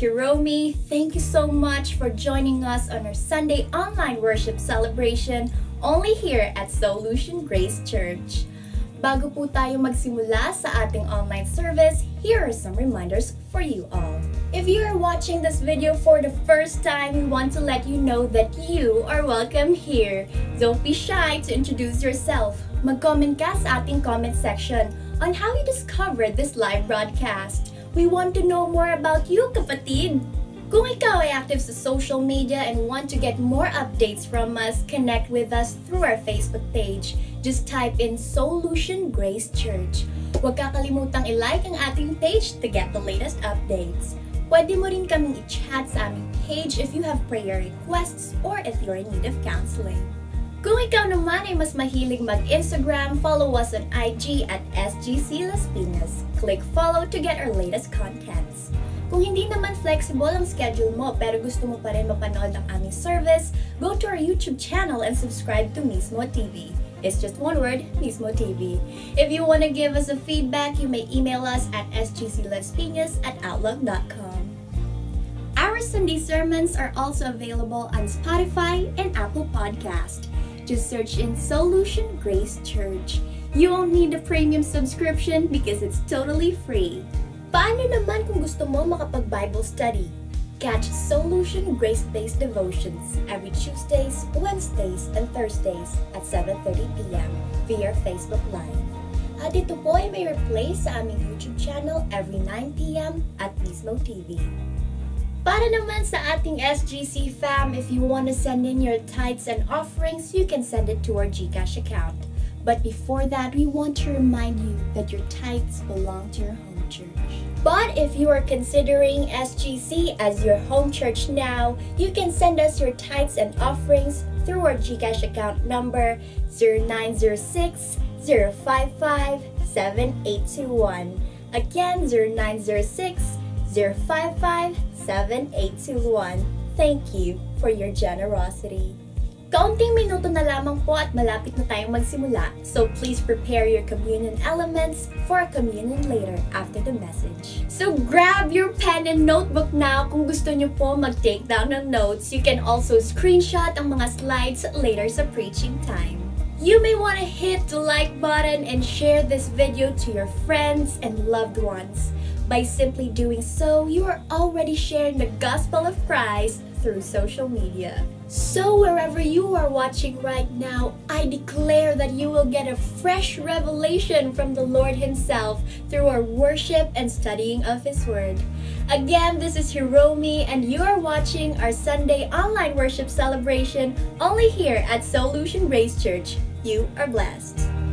Hiromi. Thank you so much for joining us on our Sunday online worship celebration only here at Solution Grace Church. Bago po tayo magsimula sa ating online service, here are some reminders for you all. If you are watching this video for the first time, we want to let you know that you are welcome here. Don't be shy to introduce yourself. Mag-comment ka sa ating comment section on how you discovered this live broadcast. We want to know more about you, kapatid! Kung ikaw ay active sa social media and want to get more updates from us, connect with us through our Facebook page. Just type in Solution Grace Church. Huwag kakalimutang i-like ang ating page to get the latest updates. Pwede mo rin kaming i-chat sa aming page if you have prayer requests or if you're in need of counseling. Kung ikaw naman ay mas mahilig mag-Instagram, follow us on IG at SGC Las Piñas. Click follow to get our latest contents. Kung hindi naman flexible ang schedule mo pero gusto mo pa rin mapanood ang aming service, go to our YouTube channel and subscribe to Mismo TV. It's just one word, Mismo TV. If you want to give us a feedback, you may email us at sgclaspinas at outlook.com. Our Sunday sermons are also available on Spotify and Apple Podcast. Just search in Solution Grace Church. You won't need a premium subscription because it's totally free. Paano naman kung gusto mo makapag-Bible study? Catch Solution Grace-Based Devotions every Tuesdays, Wednesdays, and Thursdays at 7.30pm via Facebook Live. At ito po ay may replay sa aming YouTube channel every 9pm at Mismo TV. Para naman sa ating SGC fam, if you want to send in your tithes and offerings, you can send it to our GCash account. But before that, we want to remind you that your tithes belong to your home church. But if you are considering SGC as your home church now, you can send us your tithes and offerings through our GCash account number 0906 055 7821. Again, 0906 055 7821. Thank you for your generosity. Kaunting minuto na lamang po at malapit na tayong magsimula, so please prepare your communion elements for a communion later after the message. So grab your pen and notebook now kung gusto nyo po mag-take down ng notes. You can also screenshot ang mga slides later sa preaching time. You may want to hit the like button and share this video to your friends and loved ones. By simply doing so, you are already sharing the gospel of Christ through social media. So, wherever you are watching right now, I declare that you will get a fresh revelation from the Lord Himself through our worship and studying of His Word. Again, this is Hiromi, and you are watching our Sunday online worship celebration only here at Solution Grace Church. You are blessed.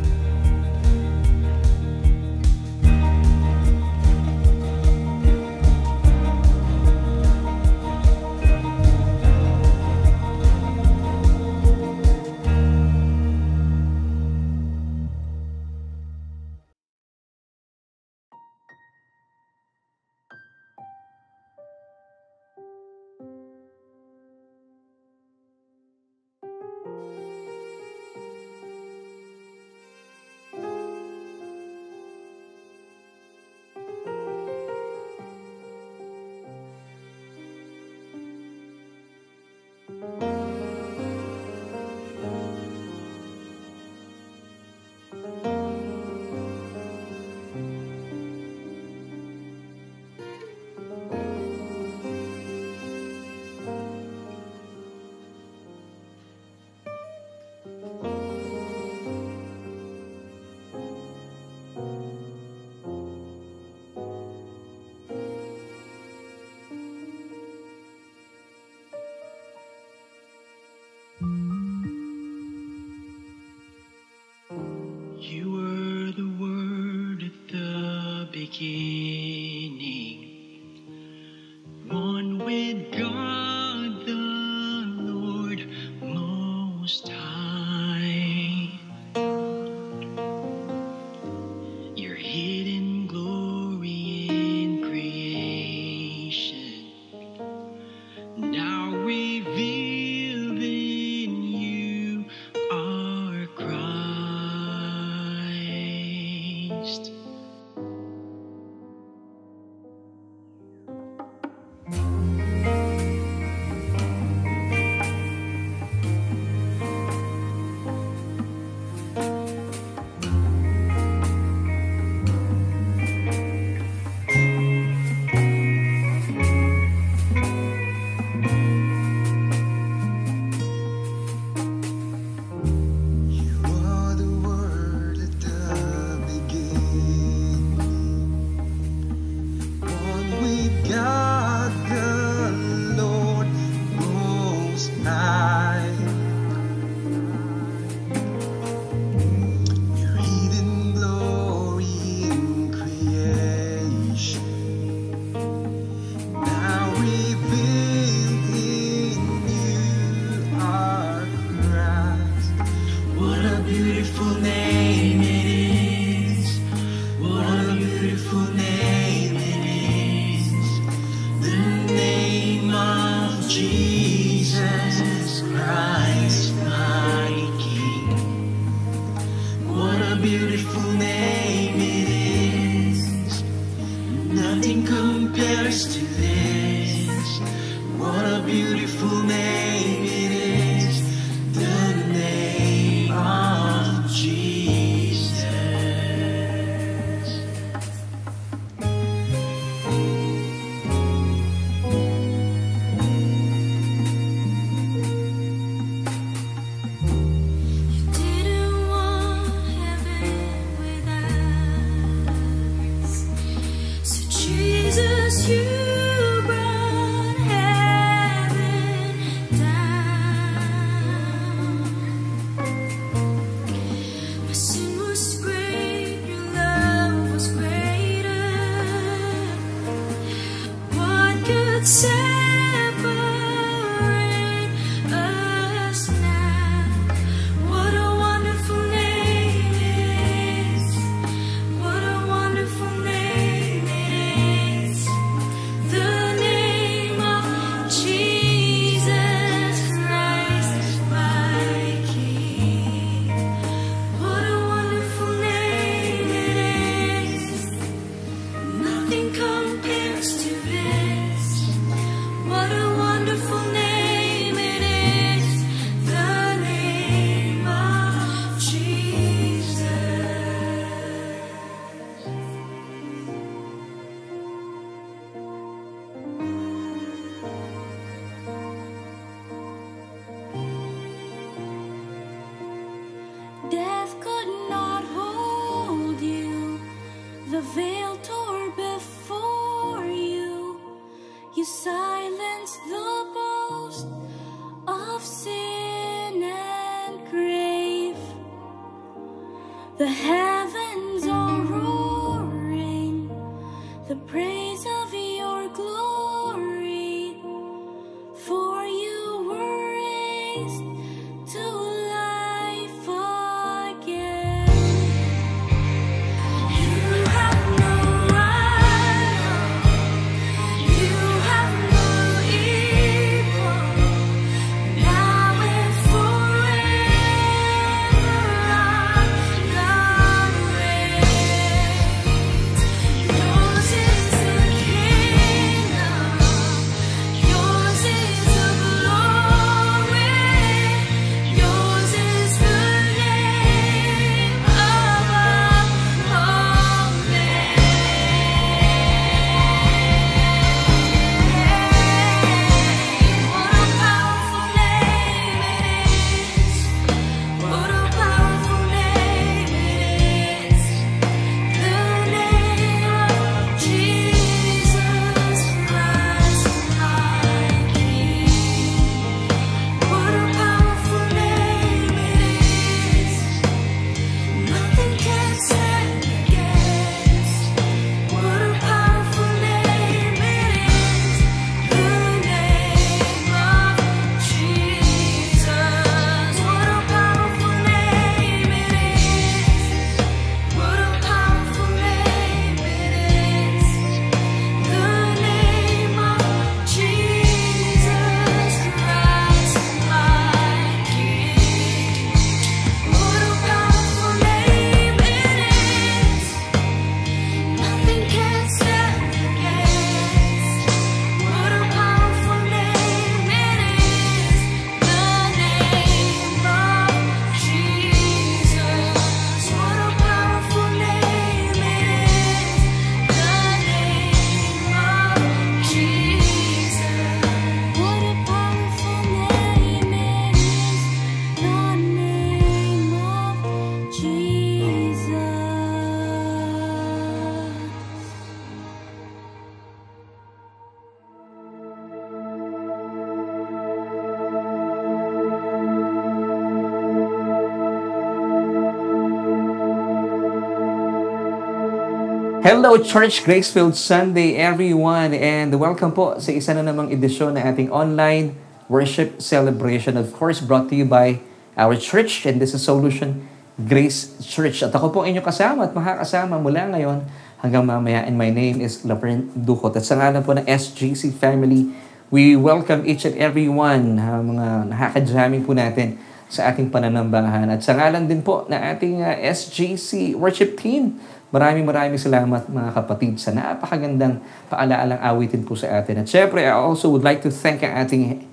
Hello Church Gracefield Sunday everyone and welcome po sa isa na namang edisyon na ating online worship celebration of course brought to you by our church and this is Solution Grace Church. At ako po inyong kasama at makakasama mula ngayon hanggang mamaya and my name is Laverne Ducot. At sa ngalan po ng SGC Family, we welcome each and everyone, uh, mga nakakajamming po natin sa ating pananambahan. At sa ngalan din po na ating uh, SGC worship team, maraming maraming salamat mga kapatid sa napakagandang paalaalang awitin po sa atin. At syempre, I also would like to thank ang ating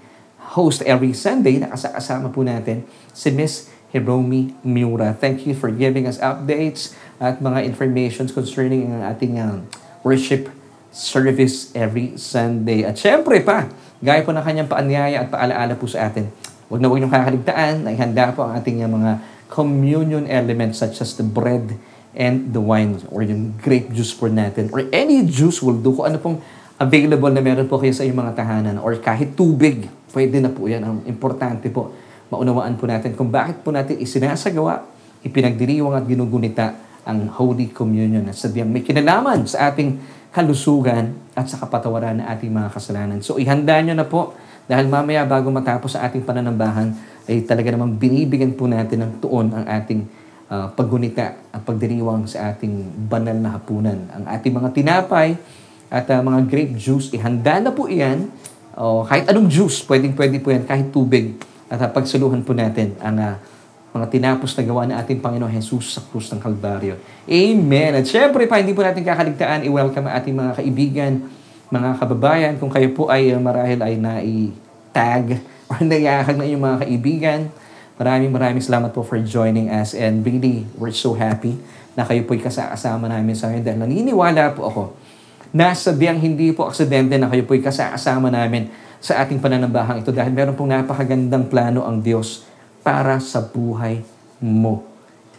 host every Sunday na kasama po natin, si Miss Hiromi Miura. Thank you for giving us updates at mga informations concerning ang ating uh, worship service every Sunday. At syempre pa, gaya po ng kanyang paanyaya at paalaala po sa atin, huwag na huwag niyong kakaligtaan na po ang ating uh, mga communion elements such as the bread and the wine or yung grape juice po natin or any juice will do kung ano pong available na meron po kayo sa inyong mga tahanan or kahit tubig, pwede na po yan. Ang importante po, maunawaan po natin kung bakit po natin isinasagawa, ipinagdiriwang at ginugunita ang Holy Communion at sadyang may kinalaman sa ating kalusugan at sa kapatawaran ng ating mga kasalanan. So ihanda nyo na po dahil mamaya bago matapos sa ating pananambahan ay talaga namang binibigyan po natin ng tuon ang ating uh, paggunita at pagdiriwang sa ating banal na hapunan. Ang ating mga tinapay at uh, mga grape juice, ihanda na po iyan. O kahit anong juice, pwedeng pwede po yan, kahit tubig. At uh, pagsuluhan po natin ang uh, mga tinapos na gawa ng ating Panginoon Jesus sa krus ng Kalbaryo. Amen. At syempre pa, hindi po natin kakaligtaan, i-welcome ang ating mga kaibigan, mga kababayan. Kung kayo po ay uh, marahil ay nai-tag or nayakag na inyong mga kaibigan, maraming maraming salamat po for joining us and really, we're so happy na kayo po'y kasama namin sa ngayon dahil naniniwala po ako na sabiang hindi po aksidente na kayo po'y kasama namin sa ating pananambahang ito dahil meron pong napakagandang plano ang Diyos para sa buhay mo.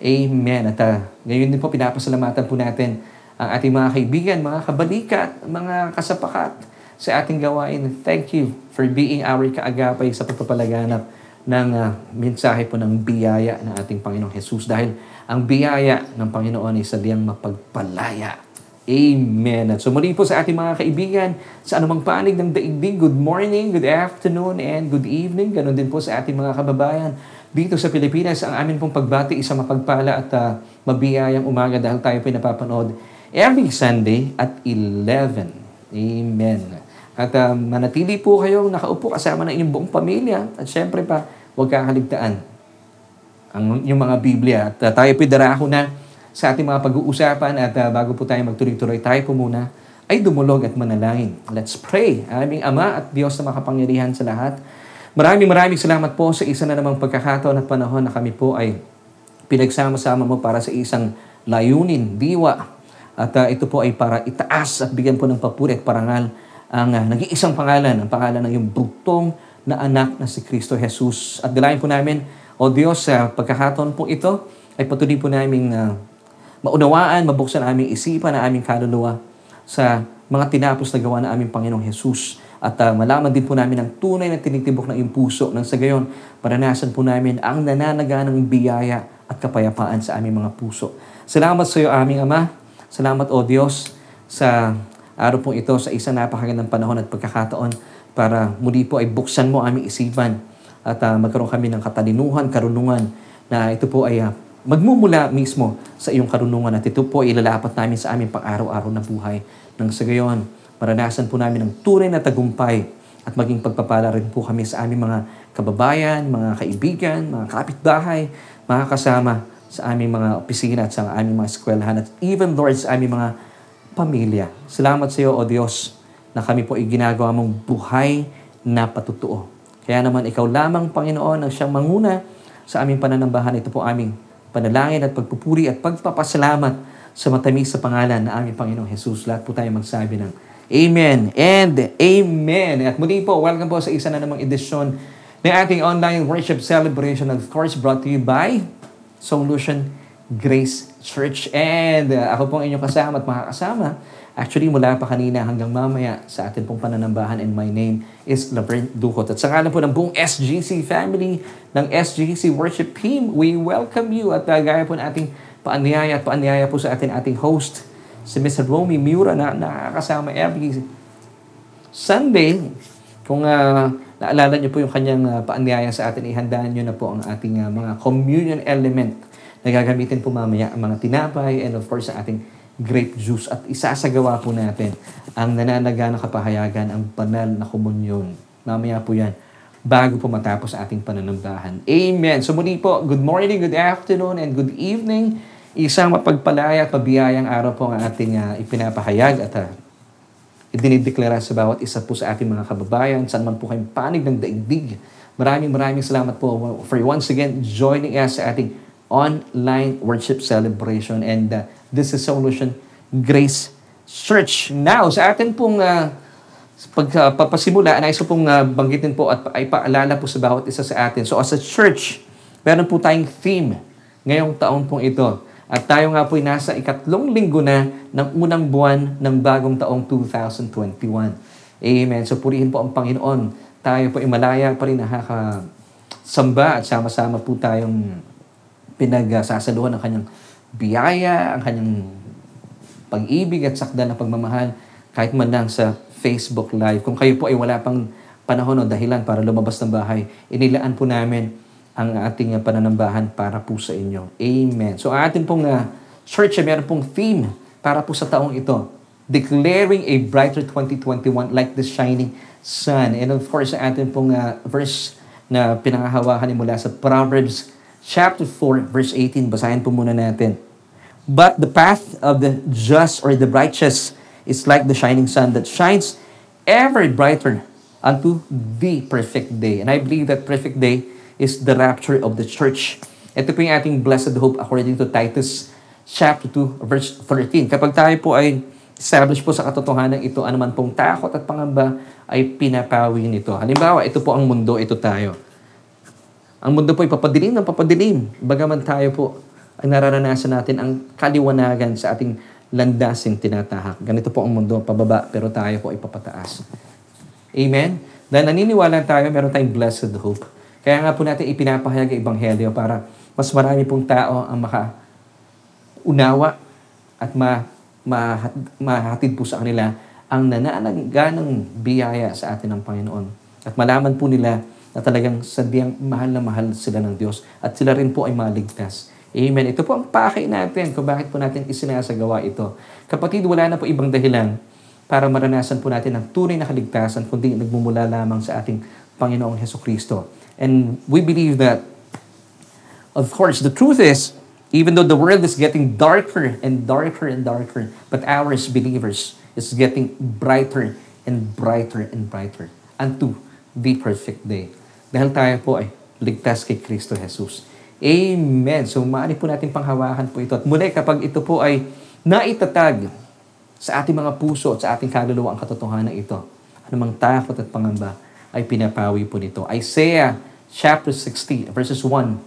Amen. At uh, ngayon din po pinapasalamatan po natin ang ating mga kaibigan, mga kabalikat, mga kasapakat sa ating gawain. Thank you for being our kaagapay sa pagpapalaganap ng uh, mensahe po ng biyaya ng ating Panginoong Jesus. Dahil ang biyaya ng Panginoon ay sadyang mapagpalaya. Amen. At so muli po sa ating mga kaibigan, sa anumang panig ng daigdig, good morning, good afternoon, and good evening. Ganon din po sa ating mga kababayan dito sa Pilipinas. Ang amin pong pagbati isang mapagpala at uh, mabiyayang umaga dahil tayo po napapanood every Sunday at 11. Amen. At uh, manatili po kayong nakaupo kasama ng inyong buong pamilya. At syempre pa, huwag kakaligtaan ang yung mga Biblia. At uh, tayo po na sa ating mga pag-uusapan at uh, bago po tayo magtuloy-tuloy, tayo po muna ay dumulog at manalangin. Let's pray. Aming Ama at Diyos na makapangyarihan sa lahat. Maraming maraming salamat po sa isa na namang pagkakataon at panahon na kami po ay pinagsama-sama mo para sa isang layunin, diwa. At uh, ito po ay para itaas at bigyan po ng papuri at parangal ang uh, nag-iisang pangalan, ang pangalan ng iyong brutong na anak na si Kristo Jesus. At dalayan po namin, O Diyos, sa uh, pagkakataon po ito, ay patuloy po namin uh, maunawaan, mabuksan aming isipan, na aming kaluluwa sa mga tinapos na gawa ng aming Panginoong Jesus. At uh, malaman din po namin ang tunay na tinitibok ng iyong puso nang sa gayon, maranasan po namin ang nananaganang biyaya at kapayapaan sa aming mga puso. Salamat sa iyo aming Ama. Salamat o Diyos sa araw pong ito sa isang napakagandang panahon at pagkakataon para muli po ay buksan mo aming isipan at uh, magkaroon kami ng katalinuhan, karunungan na ito po ay uh, magmumula mismo sa iyong karunungan at ito po ilalapat namin sa aming pang-araw-araw na buhay. Nang sa gayon, maranasan po namin ang tunay na tagumpay at maging pagpapala rin po kami sa aming mga kababayan, mga kaibigan, mga kapitbahay, mga kasama sa aming mga opisina at sa aming mga eskwelahan at even, Lord, sa aming mga pamilya. Salamat sa iyo, O Diyos, na kami po iginagawa mong buhay na patutuo. Kaya naman, Ikaw lamang, Panginoon, ang siyang manguna sa aming pananambahan. Ito po aming panalangin at pagpupuri at pagpapasalamat sa matamis sa pangalan na aming Panginoong Jesus. Lahat po tayo magsabi ng Amen and Amen. At muli po, welcome po sa isa na namang edisyon ng ating online worship celebration. Of course, brought to you by Solution Grace Church. And uh, ako pong inyong kasama at makakasama Actually, mula pa kanina hanggang mamaya sa atin pong pananambahan and my name is Laverne Ducot. At sa ngalan po ng buong SGC family, ng SGC worship team, we welcome you at uh, gaya po ng ating paanyaya at paanyaya po sa ating ating host, si Mr. Romy Miura na nakakasama every Sunday. Kung uh, naalala niyo po yung kanyang uh, paanyaya sa atin, ihandaan niyo na po ang ating uh, mga communion element na gagamitin po mamaya, ang mga tinapay and of course sa ating grape juice at isasagawa po natin ang nananaga na kapahayagan, ang banal na komunyon. Mamaya po yan bago po matapos ating pananambahan. Amen. So muli po, good morning, good afternoon, and good evening. Isang mapagpalaya at mabiyayang araw po ang ating uh, ipinapahayag at uh, idinideklara sa bawat isa po sa ating mga kababayan, saan man po kayong panig ng daigdig. Maraming maraming salamat po for once again joining us sa ating online worship celebration and uh, this is Solution Grace Church. Now, sa atin pong uh, pagpapasimula, uh, nais ko pong uh, banggitin po at ay paalala po sa bawat isa sa atin. So as a church, meron po tayong theme ngayong taon pong ito. At tayo nga po ay nasa ikatlong linggo na ng unang buwan ng bagong taong 2021. Amen. So purihin po ang Panginoon. Tayo po ay malaya pa rin nakakasamba at sama-sama po tayong pinagsasaluhan ng kanyang biyaya, ang kanyang pag-ibig at sakda ng pagmamahal kahit man lang sa Facebook Live. Kung kayo po ay wala pang panahon o dahilan para lumabas ng bahay, inilaan po namin ang ating pananambahan para po sa inyo. Amen. So atin pong uh, church, ay meron pong theme para po sa taong ito. Declaring a brighter 2021 like the shining sun. And of course, atin pong uh, verse na pinangahawakan ni mula sa Proverbs chapter 4, verse 18. Basahin po muna natin. But the path of the just or the righteous is like the shining sun that shines ever brighter unto the perfect day. And I believe that perfect day is the rapture of the church. Ito po yung ating blessed hope according to Titus chapter 2 verse 13. Kapag tayo po ay established po sa katotohanan ito, anuman pong takot at pangamba ay pinapawi nito. Halimbawa, ito po ang mundo, ito tayo. Ang mundo po ay papadilim ng papadilim. Bagaman tayo po ay nararanasan natin ang kaliwanagan sa ating landasing tinatahak. Ganito po ang mundo, pababa, pero tayo po ay papataas. Amen? Dahil naniniwala tayo, meron tayong blessed hope. Kaya nga po natin ipinapahayag ang Ebanghelyo para mas marami pong tao ang maka unawa at ma, ma, mahatid po sa kanila ang nananaganang biyaya sa atin ng Panginoon. At malaman po nila na talagang sadyang mahal na mahal sila ng Diyos at sila rin po ay maligtas. Amen. Ito po ang pakay natin kung bakit po natin isinasagawa ito. Kapatid, wala na po ibang dahilan para maranasan po natin ang tunay na kaligtasan kundi nagmumula lamang sa ating Panginoong Heso Kristo. And we believe that, of course, the truth is, even though the world is getting darker and darker and darker, but ours believers is getting brighter and brighter and brighter unto the perfect day. Dahil tayo po ay ligtas kay Kristo Jesus. Amen. So, maaari po natin panghawakan po ito. At muli, kapag ito po ay naitatag sa ating mga puso at sa ating kaluluwa ang katotohanan ito, anumang takot at pangamba ay pinapawi po nito. Isaiah chapter 60, verses 1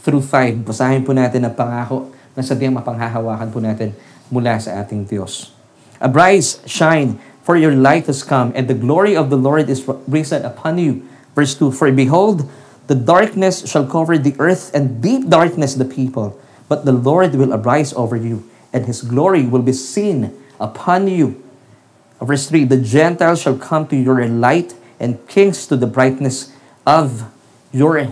through 5. Basahin po natin ang pangako na sadyang mapanghahawakan po natin mula sa ating Diyos. Arise, shine, for your light has come, and the glory of the Lord is risen upon you. Verse 2, For behold, the darkness shall cover the earth, and deep darkness the people. But the Lord will arise over you, and his glory will be seen upon you. Verse 3, The Gentiles shall come to your light, and kings to the brightness of your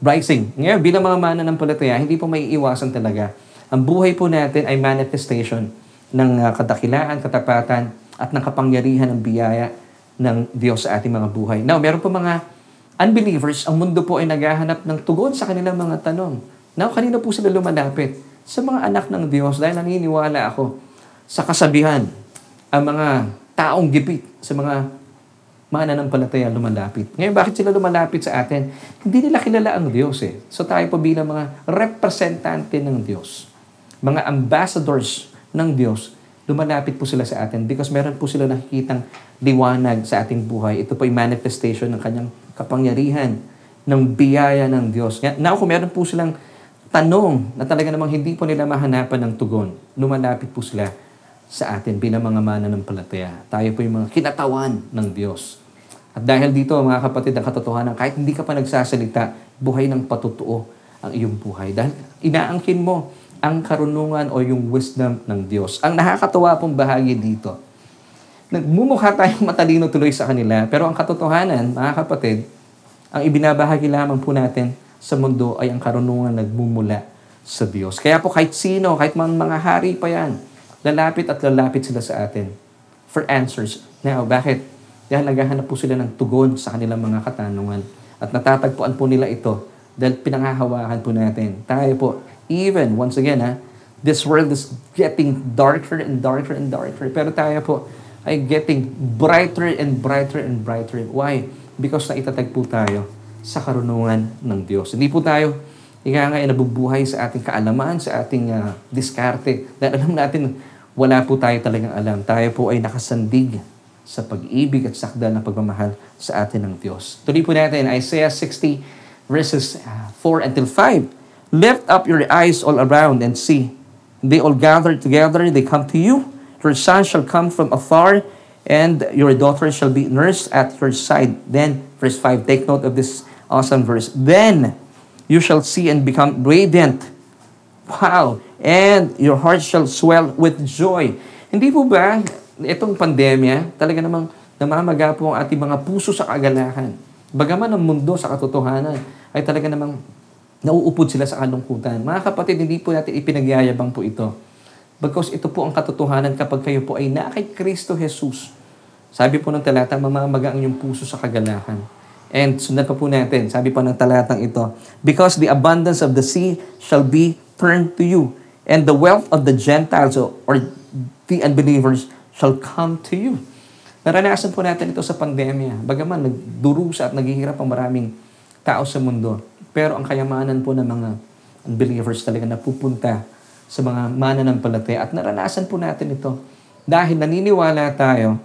rising. Ngayon, bilang mga mana ng palataya, hindi po may iwasan talaga. Ang buhay po natin ay manifestation ng uh, kadakilaan, katapatan, at ng kapangyarihan ng biyaya ng Diyos sa ating mga buhay. Now, meron po mga unbelievers, ang mundo po ay naghahanap ng tugon sa kanilang mga tanong. Now, kanino po sila lumalapit? Sa mga anak ng Diyos dahil naniniwala ako sa kasabihan ang mga taong gipit, sa mga mananampalataya lumalapit. Ngayon, bakit sila lumalapit sa atin? Hindi nila kilala ang Diyos eh. So tayo po bilang mga representante ng Diyos, mga ambassadors ng Diyos, lumalapit po sila sa atin because meron po sila nakikitang liwanag sa ating buhay. Ito po ay manifestation ng kanyang kapangyarihan, ng biyaya ng Diyos. Now, kung meron po silang tanong na talaga namang hindi po nila mahanapan ng tugon, lumalapit po sila sa atin bilang mga mananampalataya. Tayo po yung mga kinatawan ng Diyos. At dahil dito, mga kapatid, ang katotohanan, kahit hindi ka pa nagsasalita, buhay ng patutuo ang iyong buhay. Dahil inaangkin mo ang karunungan o yung wisdom ng Diyos. Ang nakakatawa pong bahagi dito, nagmumukha tayong matalino tuloy sa kanila, pero ang katotohanan, mga kapatid, ang ibinabahagi lamang po natin sa mundo ay ang karunungan nagmumula sa Diyos. Kaya po kahit sino, kahit mga, mga hari pa yan, lalapit at lalapit sila sa atin for answers. Now, bakit? Dahil naghahanap po sila ng tugon sa kanilang mga katanungan. At natatagpuan po nila ito dahil pinangahawakan po natin. Tayo po, even, once again ha, this world is getting darker and darker and darker. Pero tayo po ay getting brighter and brighter and brighter. Why? Because naitatag po tayo sa karunungan ng Diyos. Hindi po tayo ika nga ay nabubuhay sa ating kaalaman, sa ating uh, diskarte. Dahil alam natin, wala po tayo talagang alam. Tayo po ay nakasandig sa pag-ibig at sakda ng pagmamahal sa atin ng Diyos. Tuloy po natin, Isaiah 60 verses 4 until 5. Lift up your eyes all around and see. They all gather together, they come to you. Your son shall come from afar, and your daughter shall be nursed at your side. Then, verse 5, take note of this awesome verse. Then you shall see and become radiant. Wow! And your heart shall swell with joy. Hindi po ba itong pandemya, talaga namang namamaga po ang ating mga puso sa kagalahan. Bagaman ang mundo sa katotohanan ay talaga namang nauupod sila sa kalungkutan. Mga kapatid, hindi po natin ipinagyayabang po ito. Because ito po ang katotohanan kapag kayo po ay na kay Kristo Jesus. Sabi po ng talata, mamamaga ang iyong puso sa kagalahan. And sundan pa po natin, sabi pa ng talatang ito, Because the abundance of the sea shall be turned to you, and the wealth of the Gentiles or the unbelievers shall come to you. Naranasan po natin ito sa pandemya. Bagaman nagdurusa at naghihirap ang maraming tao sa mundo. Pero ang kayamanan po ng mga unbelievers talaga napupunta sa mga mananampalataya. At naranasan po natin ito. Dahil naniniwala tayo,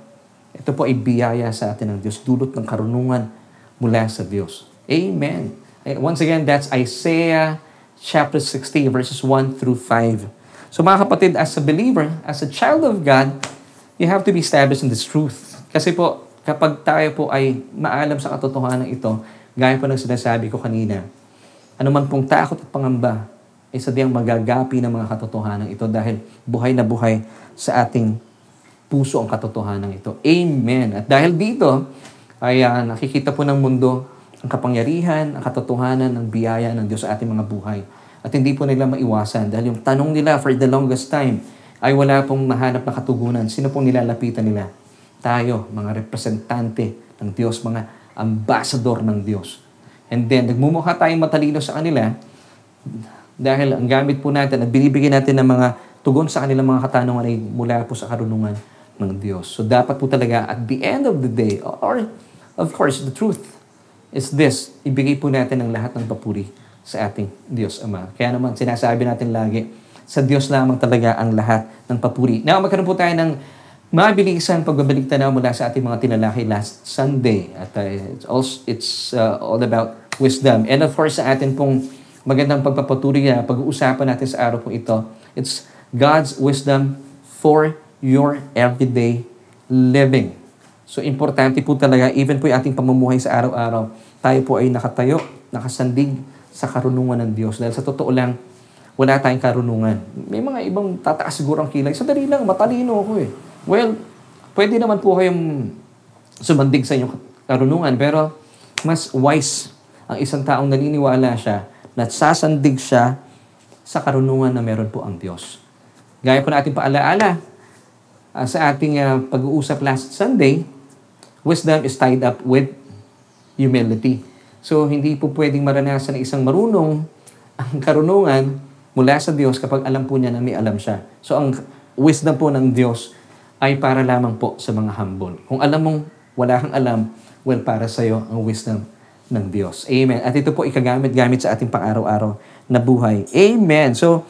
ito po ay biyaya sa atin ng Diyos, dulot ng karunungan mula sa Diyos. Amen. Eh, Once again, that's Isaiah chapter 60, verses 1 through 5. So mga kapatid, as a believer, as a child of God, you have to be established in this truth. Kasi po, kapag tayo po ay maalam sa katotohanan ito, gaya po ng sinasabi ko kanina, anuman pong takot at pangamba ay sadyang magagapi ng mga katotohanan ito dahil buhay na buhay sa ating puso ang katotohanan ito. Amen. At dahil dito, ay uh, nakikita po ng mundo ang kapangyarihan, ang katotohanan, ng biyaya ng Diyos sa ating mga buhay. At hindi po nila maiwasan dahil yung tanong nila for the longest time ay wala pong mahanap na katugunan. Sino pong nilalapitan nila? Tayo, mga representante ng Diyos, mga ambassador ng Diyos. And then, nagmumukha tayong matalino sa kanila dahil ang gamit po natin at binibigyan natin ng mga tugon sa kanilang mga katanungan ay mula po sa karunungan ng Diyos. So dapat po talaga at the end of the day, or of course, the truth is this, ibigay po natin ang lahat ng papuri sa ating Diyos Ama. Kaya naman sinasabi natin lagi, sa Diyos lamang talaga ang lahat ng papuri. Now, magkaroon po tayo ng mabilisang pagbabalik tanaw mula sa ating mga tinalaki last Sunday. At uh, it's, also, it's uh, all about wisdom. And of course, sa atin pong magandang pagpapatuloy na pag-uusapan natin sa araw pong ito, it's God's wisdom for your everyday living. So, importante po talaga, even po yung ating pamumuhay sa araw-araw, tayo po ay nakatayo, nakasandig sa karunungan ng Diyos. Dahil sa totoo lang, wala tayong karunungan. May mga ibang tataas siguro ang kilay. Sa dali lang, matalino ako eh. Well, pwede naman po kayong sumandig sa inyong karunungan, pero mas wise ang isang taong naniniwala siya na sasandig siya sa karunungan na meron po ang Diyos. Gaya po natin paalaala uh, sa ating uh, pag-uusap last Sunday, wisdom is tied up with humility. So, hindi po pwedeng maranasan ng isang marunong ang karunungan mula sa Diyos kapag alam po niya na may alam siya. So, ang wisdom po ng Diyos ay para lamang po sa mga humble. Kung alam mong wala kang alam, well, para sa iyo ang wisdom ng Diyos. Amen. At ito po ikagamit-gamit sa ating pang-araw-araw na buhay. Amen. So,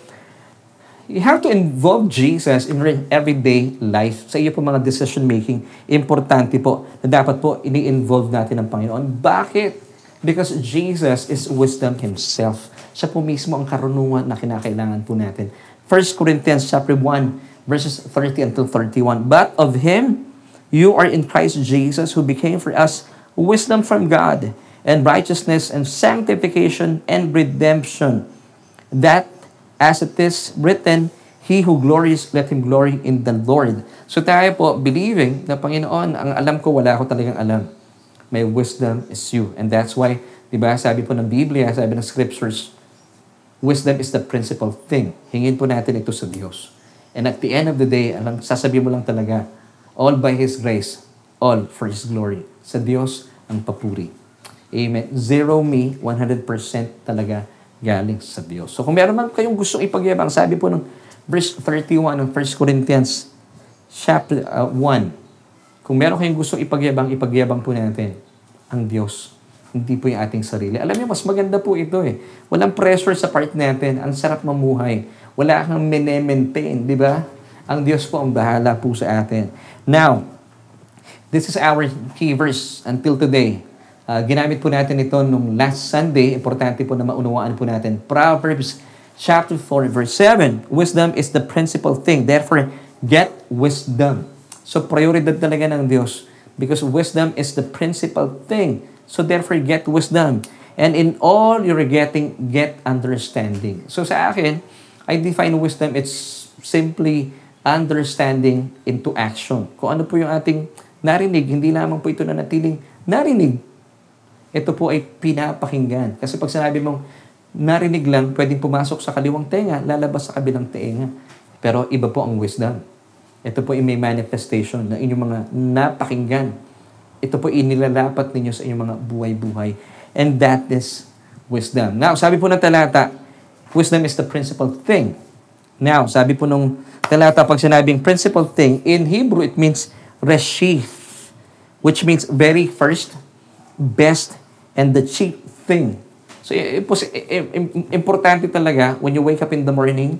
you have to involve Jesus in your everyday life. Sa iyo po mga decision making, importante po na dapat po ini-involve natin ang Panginoon. Bakit? Because Jesus is wisdom Himself. Siya po mismo ang karunungan na kinakailangan po natin. 1 Corinthians chapter 1, verses 30 until 31. But of Him, you are in Christ Jesus, who became for us wisdom from God, and righteousness, and sanctification, and redemption. That, as it is written, He who glories, let him glory in the Lord. So tayo po, believing na Panginoon, ang alam ko, wala ako talagang alam. My wisdom is you. And that's why, di ba, sabi po ng Biblia, sabi ng scriptures, Wisdom is the principal thing. Hingin po natin ito sa Diyos. And at the end of the day, alam, sasabihin mo lang talaga, all by His grace, all for His glory. Sa Diyos ang papuri. Amen. Zero me, 100% talaga galing sa Diyos. So kung meron man kayong gustong ipagyabang, sabi po ng verse 31 ng 1 Corinthians chapter uh, 1, kung meron kayong gustong ipagyabang, ipagyabang po natin ang Diyos. Hindi po yung ating sarili. Alam niyo, mas maganda po ito eh. Walang pressure sa part natin. Ang sarap mamuhay. Wala kang mine-maintain, di ba? Ang Diyos po ang bahala po sa atin. Now, this is our key verse until today. Uh, ginamit po natin ito nung last Sunday. Importante po na maunawaan po natin. Proverbs chapter 4 verse 7. Wisdom is the principal thing. Therefore, get wisdom. So, prioridad talaga ng Diyos. Because wisdom is the principal thing. So, therefore, get wisdom. And in all you're getting, get understanding. So, sa akin, I define wisdom, it's simply understanding into action. Kung ano po yung ating narinig, hindi lamang po ito na natiling narinig. Ito po ay pinapakinggan. Kasi pag sinabi mong narinig lang, pwedeng pumasok sa kaliwang tenga, lalabas sa kabilang tenga. Pero iba po ang wisdom. Ito po ay may manifestation ng inyong mga napakinggan. Ito po inilalapat ninyo sa inyong mga buhay-buhay. And that is wisdom. Now, sabi po ng talata, wisdom is the principal thing. Now, sabi po nung talata, pag sinabing principal thing, in Hebrew, it means reshith, which means very first, best, and the chief thing. So, importante talaga, when you wake up in the morning,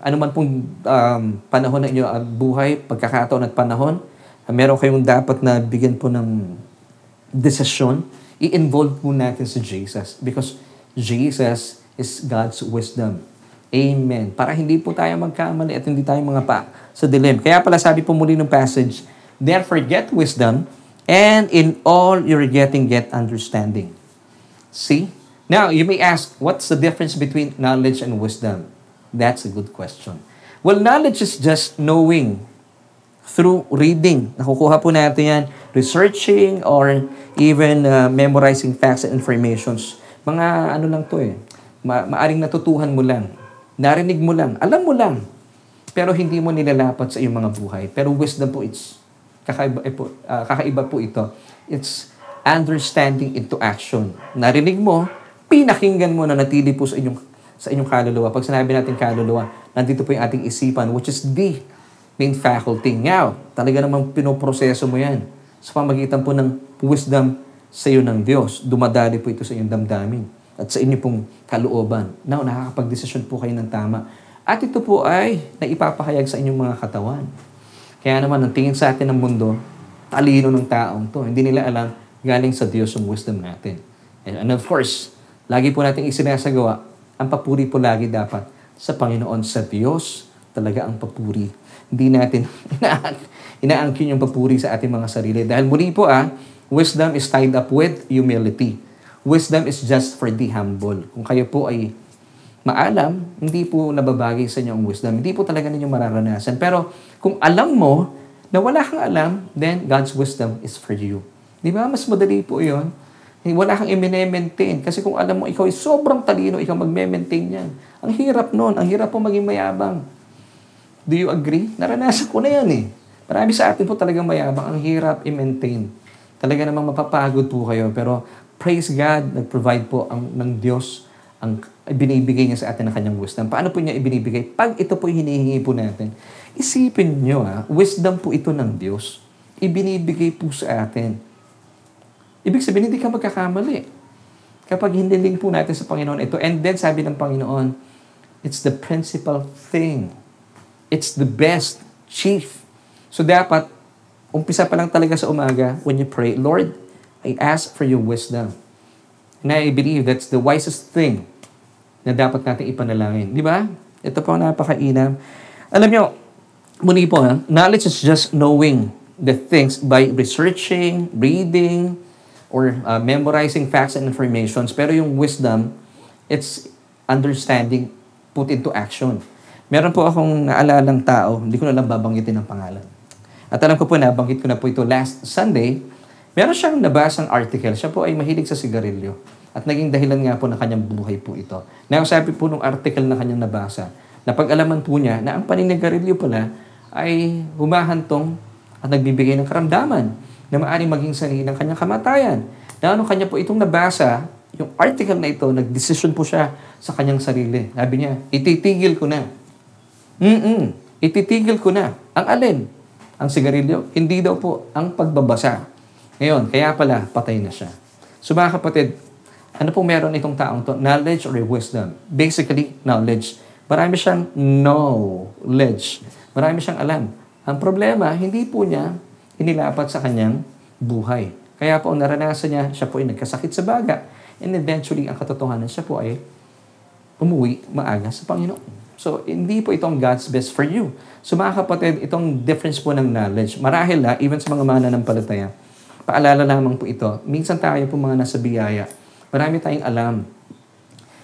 ano man pong um, panahon na inyo at buhay, pagkakataon at panahon, uh, meron kayong dapat na bigyan po ng desisyon, i-involve po natin si Jesus because Jesus is God's wisdom. Amen. Para hindi po tayo magkamali at hindi tayo mga pa sa dilim. Kaya pala sabi po muli ng passage, Therefore get wisdom, and in all you're getting, get understanding. See? Now, you may ask, what's the difference between knowledge and wisdom? That's a good question. Well, knowledge is just knowing through reading. Nakukuha po natin yan, researching, or even uh, memorizing facts and informations. Mga ano lang to eh, ma- maaring natutuhan mo lang, narinig mo lang, alam mo lang, pero hindi mo nilalapat sa iyong mga buhay. Pero wisdom po, it's kakaiba, eh po, ah, kakaiba po ito. It's understanding into action. Narinig mo, pinakinggan mo na natili po sa inyong sa inyong kaluluwa. Pag sinabi natin kaluluwa, nandito po yung ating isipan, which is the main faculty. Now, talaga namang pinoproseso mo yan sa pamagitan po ng wisdom sa iyo ng Diyos. Dumadali po ito sa iyong damdamin at sa inyong pong kalooban. Now, nakakapag-desisyon po kayo ng tama. At ito po ay naipapahayag sa inyong mga katawan. Kaya naman, ang tingin sa atin ng mundo, talino ng taong to. Hindi nila alam galing sa Diyos yung wisdom natin. And, and of course, lagi po natin isinasagawa, ang papuri po lagi dapat sa Panginoon, sa Diyos, talaga ang papuri. Hindi natin ina- inaangkin yung papuri sa ating mga sarili. Dahil muli po ah, wisdom is tied up with humility. Wisdom is just for the humble. Kung kayo po ay maalam, hindi po nababagay sa inyo ang wisdom. Hindi po talaga ninyo mararanasan. Pero kung alam mo na wala kang alam, then God's wisdom is for you. Di ba? Mas madali po yun. Eh, Wala kang i-maintain. Kasi kung alam mo, ikaw ay sobrang talino, ikaw mag-maintain yan. Ang hirap nun. Ang hirap po maging mayabang. Do you agree? Naranasan ko na yan eh. Marami sa atin po talagang mayabang. Ang hirap i-maintain. Talaga namang mapapagod po kayo. Pero praise God, nag-provide po ang, ng Diyos ang binibigay niya sa atin ng kanyang wisdom. Paano po niya ibinibigay? Pag ito po hinihingi po natin, isipin niyo ah, wisdom po ito ng Diyos. Ibinibigay po sa atin. Ibig sabihin, hindi ka magkakamali. Kapag hiniling po natin sa Panginoon ito, and then sabi ng Panginoon, it's the principal thing. It's the best, chief. So dapat, umpisa pa lang talaga sa umaga, when you pray, Lord, I ask for your wisdom. And I believe that's the wisest thing na dapat natin ipanalangin. Di ba? Ito po napakainam. Alam nyo, muli po, ha? knowledge is just knowing the things by researching, reading, or uh, memorizing facts and informations. Pero yung wisdom, it's understanding put into action. Meron po akong naalalang tao, hindi ko na lang babanggitin ang pangalan. At alam ko po, nabanggit ko na po ito last Sunday, Meron siyang nabasang article. Siya po ay mahilig sa sigarilyo. At naging dahilan nga po ng kanyang buhay po ito. Now, sabi po nung article na kanyang nabasa, na pag-alaman po niya na ang paninigarilyo pala ay humahantong at nagbibigay ng karamdaman na maaaring maging sanhi ng kanyang kamatayan. Na kanya po itong nabasa, yung article na ito, nagdesisyon po siya sa kanyang sarili. Sabi niya, ititigil ko na. Mm ititigil ko na. Ang alin? Ang sigarilyo? Hindi daw po ang pagbabasa. Ngayon, kaya pala, patay na siya. So mga kapatid, ano pong meron itong taong to? Knowledge or wisdom? Basically, knowledge. Marami siyang knowledge. Marami siyang alam. Ang problema, hindi po niya inilapat sa kanyang buhay. Kaya po, naranasan niya, siya po ay nagkasakit sa baga. And eventually, ang katotohanan, siya po ay umuwi maaga sa Panginoon. So, hindi po itong God's best for you. So, mga kapatid, itong difference po ng knowledge. Marahil ha, even sa mga mananampalataya, paalala lamang po ito. Minsan tayo po mga nasa biyaya. Marami tayong alam.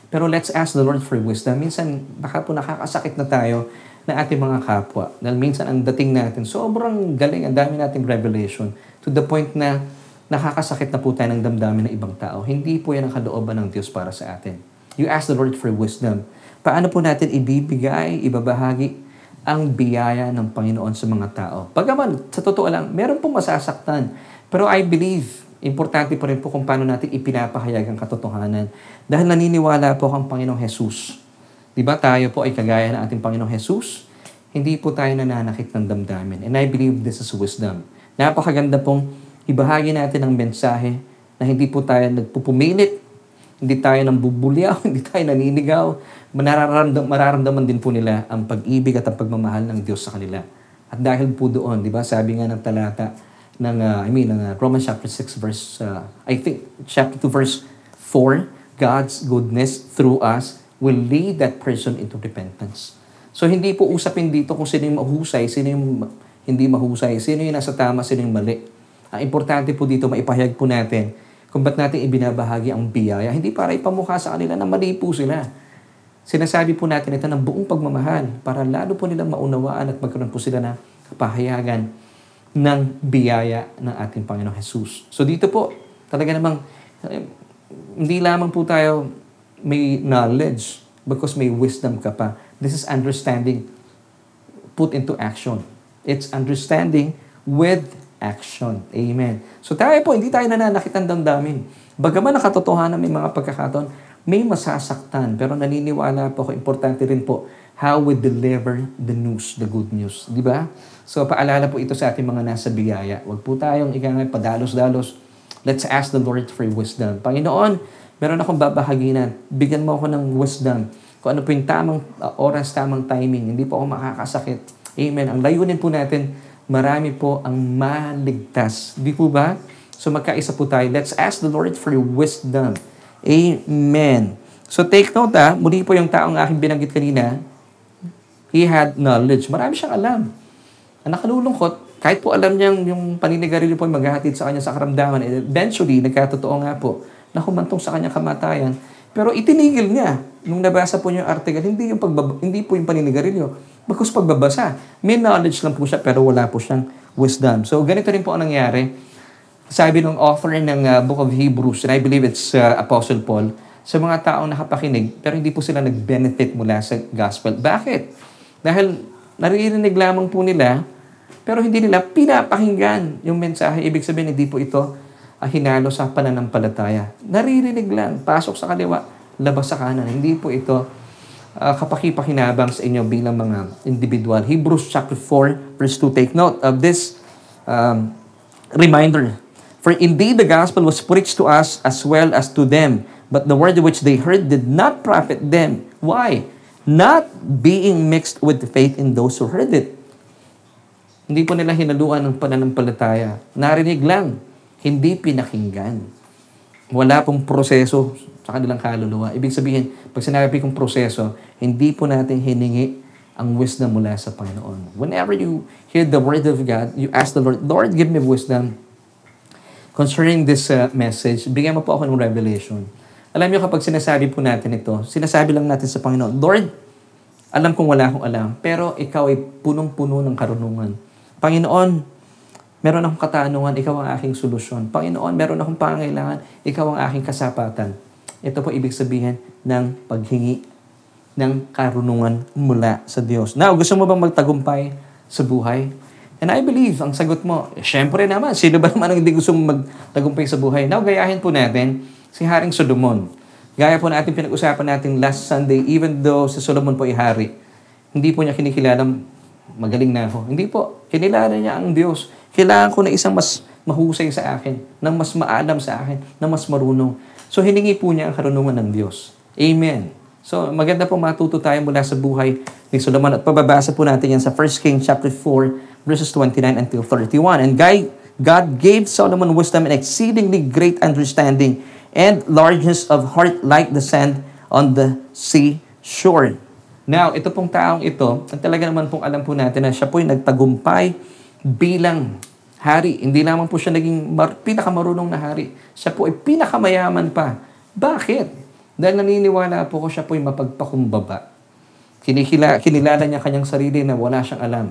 Pero let's ask the Lord for wisdom. Minsan, baka po nakakasakit na tayo na ating mga kapwa. Dahil minsan ang dating natin, sobrang galing, ang dami nating revelation to the point na nakakasakit na po tayo ng damdamin ng ibang tao. Hindi po yan ang kalooban ng Diyos para sa atin. You ask the Lord for wisdom. Paano po natin ibibigay, ibabahagi ang biyaya ng Panginoon sa mga tao? Pagaman, sa totoo lang, meron pong masasaktan. Pero I believe, importante pa rin po kung paano natin ipinapahayag ang katotohanan. Dahil naniniwala po ang Panginoong Jesus. Di ba tayo po ay kagaya ng ating Panginoong Jesus? Hindi po tayo nananakit ng damdamin. And I believe this is wisdom. Napakaganda pong ibahagi natin ang mensahe na hindi po tayo nagpupumilit hindi tayo nang bubulyaw, hindi tayo naninigaw. Mararamdam, mararamdaman din po nila ang pag-ibig at ang pagmamahal ng Diyos sa kanila. At dahil po doon, di ba, sabi nga ng talata ng, uh, I mean, ng uh, Romans chapter 6 verse, uh, I think, chapter 2 verse 4, God's goodness through us will lead that person into repentance. So, hindi po usapin dito kung sino yung mahusay, sino yung hindi mahusay, sino yung nasa tama, sino yung mali. Ang importante po dito, maipahayag po natin kung ba't natin ibinabahagi ang biyaya, hindi para ipamukha sa kanila na mali po sila. Sinasabi po natin ito ng buong pagmamahal para lalo po nilang maunawaan at magkaroon po sila na kapahayagan ng biyaya ng ating Panginoong Jesus. So dito po, talaga namang eh, hindi lamang po tayo may knowledge because may wisdom ka pa. This is understanding put into action. It's understanding with action. Amen. So tayo po, hindi tayo nananakit ng damdamin. Bagaman nakatotohanan may mga pagkakataon, may masasaktan. Pero naniniwala po ako, importante rin po, how we deliver the news, the good news. Di ba? So paalala po ito sa ating mga nasa biyaya. Huwag po tayong ikangay padalos-dalos. Let's ask the Lord for wisdom. Panginoon, meron akong babahaginan. Bigyan mo ako ng wisdom. Kung ano po yung tamang uh, oras, tamang timing. Hindi po ako makakasakit. Amen. Ang layunin po natin, marami po ang maligtas. Di po ba? So magkaisa po tayo. Let's ask the Lord for wisdom. Amen. So take note ha, muli po yung taong aking binanggit kanina, he had knowledge. Marami siyang alam. Ang nakalulungkot, kahit po alam niyang yung paninigarilyo po maghahatid sa kanya sa karamdaman, eventually, nagkatotoo nga po, na humantong sa kanyang kamatayan. Pero itinigil niya. Nung nabasa po niya yung article, hindi, yung pagbab- hindi po yung paninigarilyo. Bagkus pagbabasa. May knowledge lang po siya, pero wala po siyang wisdom. So, ganito rin po ang nangyari. Sabi ng author ng uh, Book of Hebrews, and I believe it's uh, Apostle Paul, sa mga taong nakapakinig, pero hindi po sila nag-benefit mula sa gospel. Bakit? Dahil naririnig lamang po nila, pero hindi nila pinapakinggan yung mensahe. Ibig sabihin, hindi po ito uh, hinalo sa pananampalataya. Naririnig lang, pasok sa kaliwa, labas sa kanan. Hindi po ito uh, kapakipakinabang sa inyo bilang mga individual. Hebrews chapter 4, verse 2. Take note of this um, reminder. For indeed the gospel was preached to us as well as to them, but the word which they heard did not profit them. Why? Not being mixed with faith in those who heard it. Hindi po nila hinaluan ng pananampalataya. Narinig lang, hindi pinakinggan. Wala pong proseso sa kanilang kaluluwa. Ibig sabihin, pag sinabi kong proseso, hindi po natin hiningi ang wisdom mula sa Panginoon. Whenever you hear the word of God, you ask the Lord, Lord, give me wisdom concerning this uh, message. Bigyan mo po ako ng revelation. Alam niyo kapag sinasabi po natin ito, sinasabi lang natin sa Panginoon, Lord, alam kong wala akong alam, pero ikaw ay punong-puno ng karunungan. Panginoon, Meron akong katanungan, ikaw ang aking solusyon. Panginoon, meron akong pangangailangan, ikaw ang aking kasapatan. Ito po ibig sabihin ng paghingi ng karunungan mula sa Diyos. Now, gusto mo bang magtagumpay sa buhay? And I believe, ang sagot mo, syempre naman, sino ba naman ang hindi gusto magtagumpay sa buhay? Now, gayahin po natin si Haring Solomon. Gaya po natin pinag-usapan natin last Sunday, even though si Solomon po ay hari, hindi po niya kinikilalang magaling na ako. Hindi po. Kinilala niya ang Diyos. Kailangan ko na isang mas mahusay sa akin, ng mas maalam sa akin, ng mas marunong. So, hiningi po niya ang karunungan ng Diyos. Amen. So, maganda po matuto tayo mula sa buhay ni Solomon. At pababasa po natin yan sa 1 Kings chapter 4, verses 29 until 31. And God, God gave Solomon wisdom and exceedingly great understanding and largeness of heart like the sand on the sea shore. Now, ito pong taong ito, ang talaga naman pong alam po natin na siya po'y nagtagumpay bilang hari. Hindi lamang po siya naging mar- pinakamarunong na hari. Siya po ay pinakamayaman pa. Bakit? Dahil naniniwala po ko siya po'y mapagpakumbaba. Kinikila, kinilala niya kanyang sarili na wala siyang alam.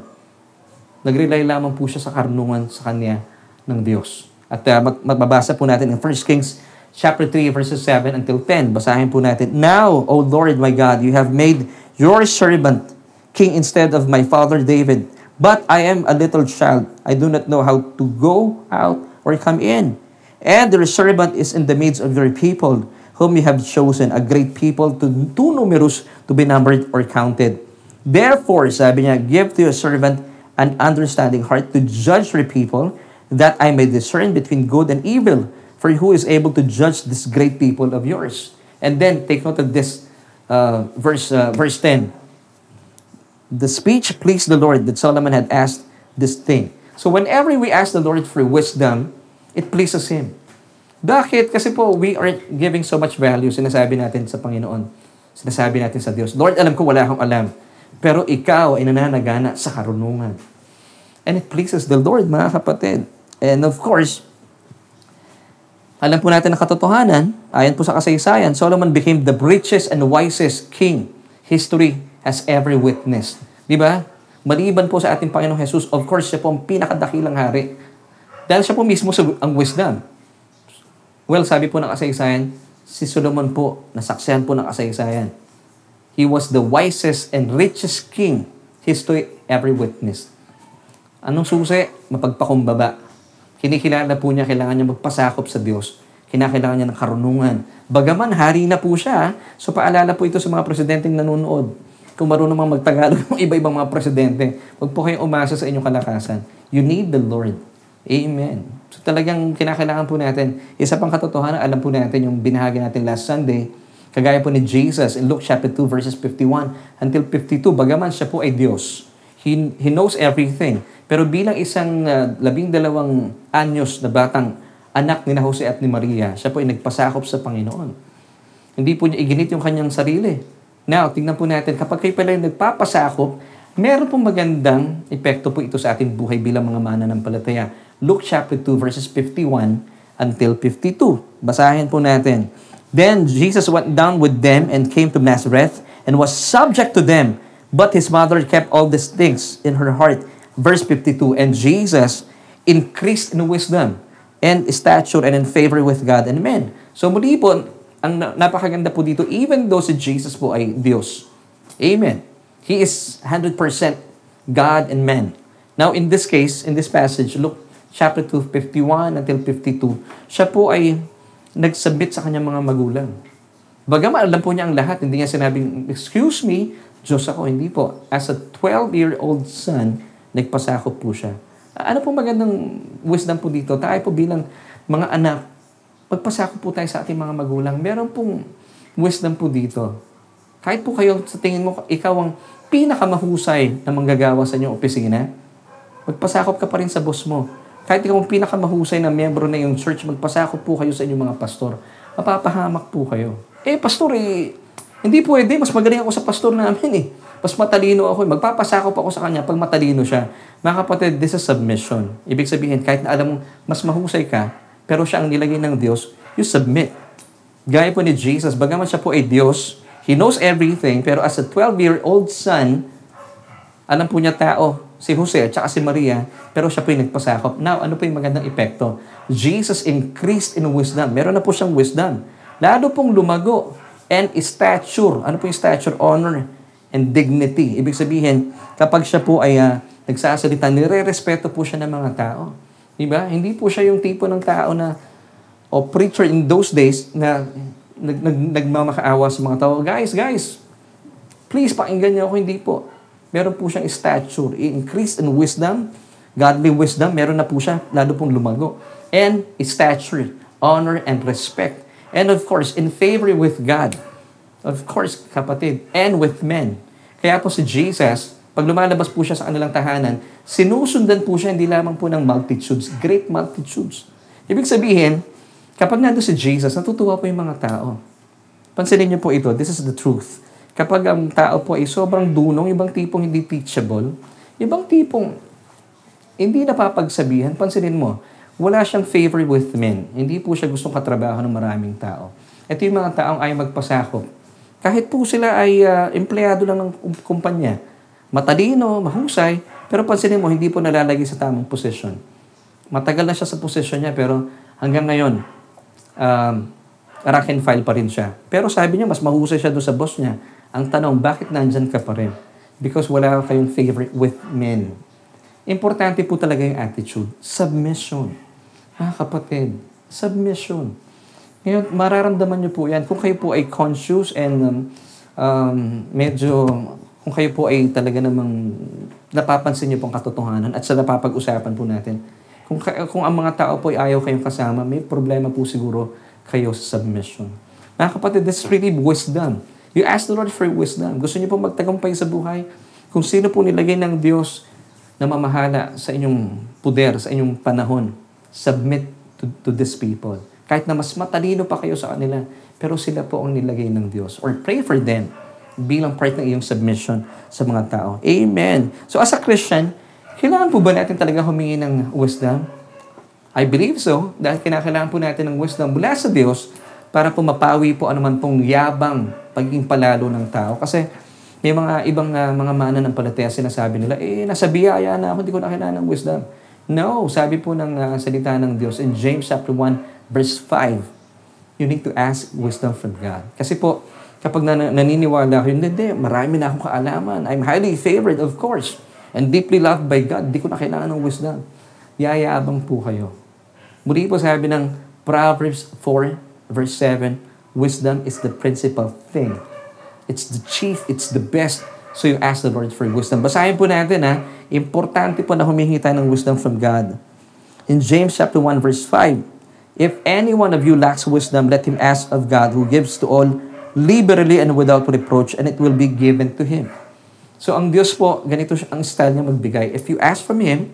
Nag-rely lamang po siya sa karunungan sa kanya ng Diyos. At uh, mag- magbabasa po natin in 1 Kings chapter 3 verses 7 until 10. Basahin po natin. Now, O Lord my God, you have made your servant king instead of my father David. But I am a little child. I do not know how to go out or come in. And your servant is in the midst of your people, whom you have chosen, a great people, to, too numerous to be numbered or counted. Therefore, sabi niya, give to your servant an understanding heart to judge your people, that I may discern between good and evil. For who is able to judge this great people of yours? And then, take note of this uh, verse, uh, verse 10. The speech pleased the Lord that Solomon had asked this thing. So whenever we ask the Lord for wisdom, it pleases Him. Bakit? Kasi po, we are giving so much value, sinasabi natin sa Panginoon. Sinasabi natin sa Diyos, Lord, alam ko wala akong alam. Pero ikaw ay nananagana sa karunungan. And it pleases the Lord, mga kapatid. And of course, alam po natin ang katotohanan, ayon po sa kasaysayan, Solomon became the richest and wisest king history has ever witnessed. Di ba? Maliban po sa ating Panginoong Jesus, of course, siya po ang pinakadakilang hari. Dahil siya po mismo ang wisdom. Well, sabi po ng kasaysayan, si Solomon po, nasaksihan po ng kasaysayan. He was the wisest and richest king history ever witnessed. Anong susi? Mapagpakumbaba. Kinikilala po niya, kailangan niya magpasakop sa Diyos. Kinakailangan niya ng karunungan. Bagaman, hari na po siya. So, paalala po ito sa mga presidenteng nanonood. Kung marunong mga magtagalog ng iba-ibang mga presidente, huwag po kayong umasa sa inyong kalakasan. You need the Lord. Amen. So, talagang kinakailangan po natin. Isa pang katotohanan, alam po natin yung binahagi natin last Sunday, kagaya po ni Jesus in Luke chapter 2 verses 51 until 52, bagaman siya po ay Diyos. He, he knows everything. Pero bilang isang uh, labing dalawang anyos na batang anak ni Jose at ni Maria, siya po ay nagpasakop sa Panginoon. Hindi po niya iginit yung kanyang sarili. Now, tingnan po natin, kapag kayo pala nagpapasakop, meron pong magandang epekto po ito sa ating buhay bilang mga mananampalataya. Luke chapter 2 verses 51 until 52. Basahin po natin. Then Jesus went down with them and came to Nazareth and was subject to them. But his mother kept all these things in her heart. Verse 52, And Jesus increased in wisdom and stature and in favor with God and men. So muli po, ang na- napakaganda po dito, even though si Jesus po ay Diyos. Amen. He is 100% God and man. Now in this case, in this passage, look, chapter 2, 51 until 52, siya po ay nagsabit sa kanyang mga magulang. Bagaman alam po niya ang lahat, hindi niya sinabing, excuse me, Diyos ako, hindi po. As a 12-year-old son, nagpasakop po siya. Ano po magandang wisdom po dito? Tayo po bilang mga anak, magpasakop po tayo sa ating mga magulang. Meron pong wisdom po dito. Kahit po kayo, sa tingin mo, ikaw ang pinakamahusay na manggagawa sa inyong opisina, magpasakop ka pa rin sa boss mo. Kahit ikaw ang pinakamahusay na miyembro na yung church, magpasakop po kayo sa inyong mga pastor. Mapapahamak po kayo. Eh, pastor, eh, hindi pwede. Mas magaling ako sa pastor namin eh. Mas matalino ako. eh. Magpapasakop ako sa kanya pag matalino siya. Mga kapatid, this is submission. Ibig sabihin, kahit na alam mo mas mahusay ka, pero siya ang nilagay ng Diyos, you submit. Gaya po ni Jesus, bagaman siya po ay Diyos, He knows everything, pero as a 12-year-old son, alam po niya tao, si Jose at si Maria, pero siya po yung nagpasakop. Now, ano po yung magandang epekto? Jesus increased in wisdom. Meron na po siyang wisdom. Lalo pong lumago. And stature. Ano po yung stature? Honor and dignity. Ibig sabihin, kapag siya po ay uh, nagsasalita, nire-respeto po siya ng mga tao. Diba? Hindi po siya yung tipo ng tao na, o preacher in those days, na nag, nag, nagmamakaawa sa mga tao. Guys, guys, please pakinggan niyo ako. Hindi po meron po siyang stature, increase in wisdom, godly wisdom, meron na po siya, lalo pong lumago. And stature, honor, and respect. And of course, in favor with God. Of course, kapatid, and with men. Kaya po si Jesus, pag lumalabas po siya sa kanilang tahanan, sinusundan po siya hindi lamang po ng multitudes, great multitudes. Ibig sabihin, kapag nando si Jesus, natutuwa po yung mga tao. Pansinin niyo po ito, this is the truth. Kapag ang tao po ay sobrang dunong, ibang tipong hindi teachable, ibang tipong hindi napapagsabihan, pansinin mo, wala siyang favor with men. Hindi po siya gustong katrabaho ng maraming tao. Ito yung mga taong ay magpasakop. Kahit po sila ay uh, empleyado lang ng kumpanya, matalino, mahusay, pero pansinin mo, hindi po nalalagay sa tamang posisyon. Matagal na siya sa posisyon niya, pero hanggang ngayon, um, rank and file pa rin siya. Pero sabi niya, mas mahusay siya doon sa boss niya. Ang tanong, bakit nandyan ka pa rin? Because wala kayong favorite with men. Importante po talaga yung attitude. Submission. Mga kapatid, submission. Ngayon, mararamdaman niyo po yan. Kung kayo po ay conscious and um, um, medyo, kung kayo po ay talaga namang napapansin niyo pong katotohanan at sa napapag-usapan po natin, kung, kung ang mga tao po ay ayaw kayong kasama, may problema po siguro kayo sa submission. Mga kapatid, this is really wisdom. You ask the Lord for wisdom. Gusto niyo po magtagumpay sa buhay? Kung sino po nilagay ng Diyos na mamahala sa inyong puder, sa inyong panahon, submit to, to these people. Kahit na mas matalino pa kayo sa kanila, pero sila po ang nilagay ng Diyos. Or pray for them bilang part ng iyong submission sa mga tao. Amen. So as a Christian, kailangan po ba natin talaga humingi ng wisdom? I believe so, dahil kinakailangan po natin ng wisdom mula sa Diyos para po mapawi po anuman pong yabang pagiging palalo ng tao. Kasi may mga ibang uh, mga mana ng palataya sinasabi nila, eh, nasa biyaya na ako, hindi ko na ng wisdom. No, sabi po ng uh, salita ng Diyos in James chapter 1 verse 5, you need to ask wisdom from God. Kasi po, kapag nan- naniniwala ko, hindi, hindi, marami na akong kaalaman. I'm highly favored, of course, and deeply loved by God. Hindi ko na kailangan ng wisdom. Yayabang po kayo. Muli po sabi ng Proverbs 4 verse 7, wisdom is the principal thing. It's the chief, it's the best. So you ask the Lord for wisdom. Basahin po natin ha. Importante po na humingi tayo ng wisdom from God. In James chapter 1 verse 5, If any one of you lacks wisdom, let him ask of God who gives to all liberally and without reproach, and it will be given to him. So ang Diyos po, ganito ang style niya magbigay. If you ask from Him,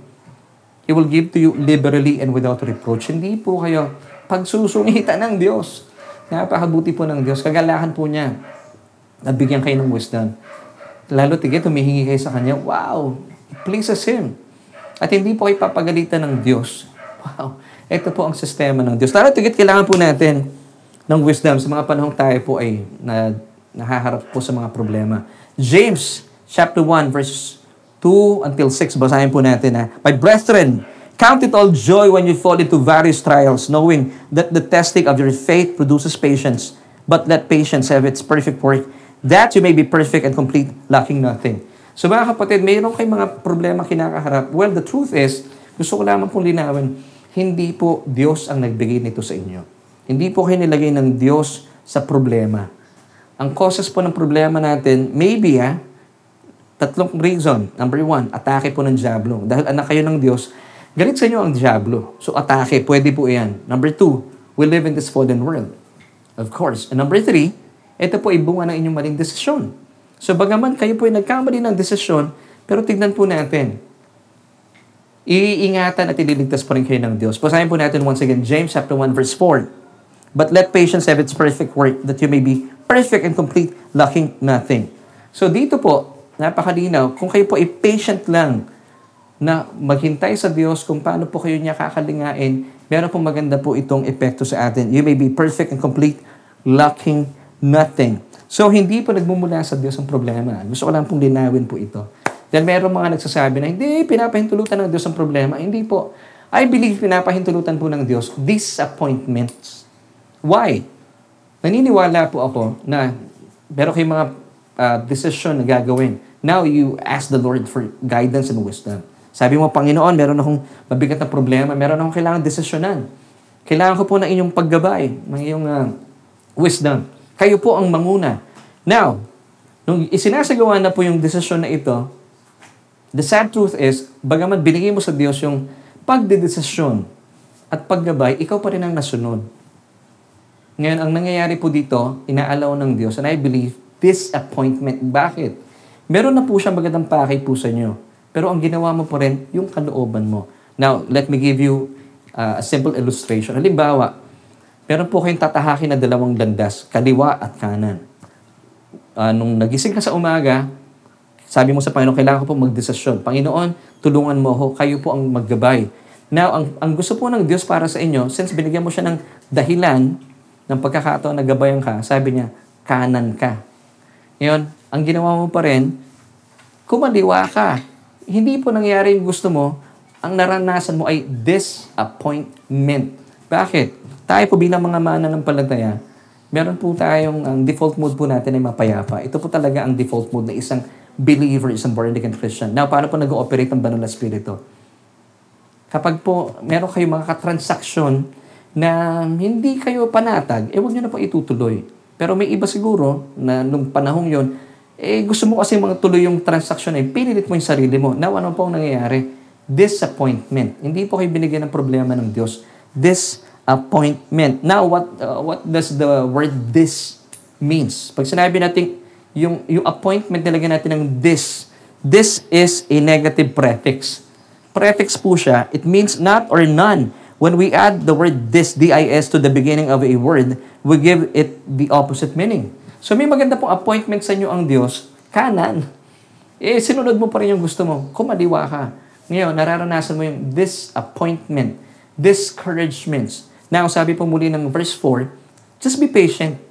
He will give to you liberally and without reproach. Hindi po kayo pagsusungitan ng Diyos. Napakabuti po ng Diyos. Kagalakan po niya. Nabigyan kayo ng wisdom. Lalo tigit, humihingi kayo sa Kanya. Wow! It pleases Him. At hindi po kayo papagalitan ng Diyos. Wow! Ito po ang sistema ng Diyos. Lalo tigit, kailangan po natin ng wisdom sa mga panahong tayo po ay na, nahaharap po sa mga problema. James chapter 1 verse 2 until 6, basahin po natin ha. My brethren, Count it all joy when you fall into various trials, knowing that the testing of your faith produces patience. But let patience have its perfect work, that you may be perfect and complete, lacking nothing. So mga kapatid, mayroon kayong mga problema kinakaharap. Well, the truth is, gusto ko lamang pong linawin, hindi po Diyos ang nagbigay nito sa inyo. Hindi po kayo nilagay ng Diyos sa problema. Ang causes po ng problema natin, maybe ha, tatlong reason. Number one, atake po ng Diablo. Dahil anak kayo ng Diyos, Galit sa inyo ang Diablo. So atake, pwede po yan. Number two, we live in this fallen world. Of course. And number three, ito po ay bunga ng inyong maling desisyon. So bagaman kayo po ay nagkamali ng desisyon, pero tignan po natin, iingatan at ililigtas po rin kayo ng Diyos. Basahin po natin once again, James chapter 1 verse 4. But let patience have its perfect work, that you may be perfect and complete, lacking nothing. So dito po, napakalinaw, kung kayo po ay patient lang na maghintay sa Diyos kung paano po kayo niya kakalingain, meron pong maganda po itong epekto sa atin. You may be perfect and complete, lacking nothing. So, hindi po nagmumula sa Diyos ang problema. Gusto ko lang pong linawin po ito. Dahil meron mga nagsasabi na, hindi, pinapahintulutan ng Diyos ang problema. Hindi po. I believe pinapahintulutan po ng Diyos disappointments. Why? Naniniwala po ako na meron kayong mga uh, decision na gagawin. Now, you ask the Lord for guidance and wisdom. Sabi mo, Panginoon, meron akong mabigat na problema, meron akong kailangan desisyonan. Kailangan ko po ng inyong paggabay, ng iyong uh, wisdom. Kayo po ang manguna. Now, nung isinasagawa na po yung desisyon na ito, the sad truth is, bagaman binigay mo sa Diyos yung pagdedesisyon at paggabay, ikaw pa rin ang nasunod. Ngayon, ang nangyayari po dito, inaalaw ng Diyos, and I believe, disappointment. Bakit? Meron na po siya magandang pakay po sa inyo. Pero ang ginawa mo po rin, yung kalooban mo. Now, let me give you uh, a simple illustration. Halimbawa, meron po kayong tatahakin na dalawang landas, kaliwa at kanan. Uh, nung nagising ka sa umaga, sabi mo sa Panginoon, kailangan ko po magdesisyon. Panginoon, tulungan mo ako, kayo po ang maggabay. Now, ang, ang gusto po ng Diyos para sa inyo, since binigyan mo siya ng dahilan ng pagkakataon na gabayan ka, sabi niya, kanan ka. Ngayon, ang ginawa mo pa rin, kumaliwa ka. Hindi po nangyari yung gusto mo, ang naranasan mo ay disappointment. Bakit? Tayo po bilang mga mana ng palataya, meron po tayong, ang default mode po natin ay mapayapa. Ito po talaga ang default mode na isang believer, isang born-again Christian. Now, paano po nag-ooperate ang banal na spirito? Kapag po meron kayo mga katransaksyon na hindi kayo panatag, eh huwag nyo na po itutuloy. Pero may iba siguro na nung panahong yon eh gusto mo kasi mga tuloy yung transaksyon eh, pinilit mo yung sarili mo. Now, ano po ang nangyayari? Disappointment. Hindi po kayo binigyan ng problema ng Diyos. Disappointment. Now, what uh, what does the word this means? Pag sinabi natin yung, yung appointment, nilagyan natin ng this. This is a negative prefix. Prefix po siya. It means not or none. When we add the word this, D-I-S, to the beginning of a word, we give it the opposite meaning. So may maganda pong appointment sa inyo ang Diyos, kanan. Eh, sinunod mo pa rin yung gusto mo. Kumaliwa ka. Ngayon, nararanasan mo yung disappointment, discouragements. Now, sabi po muli ng verse 4, just be patient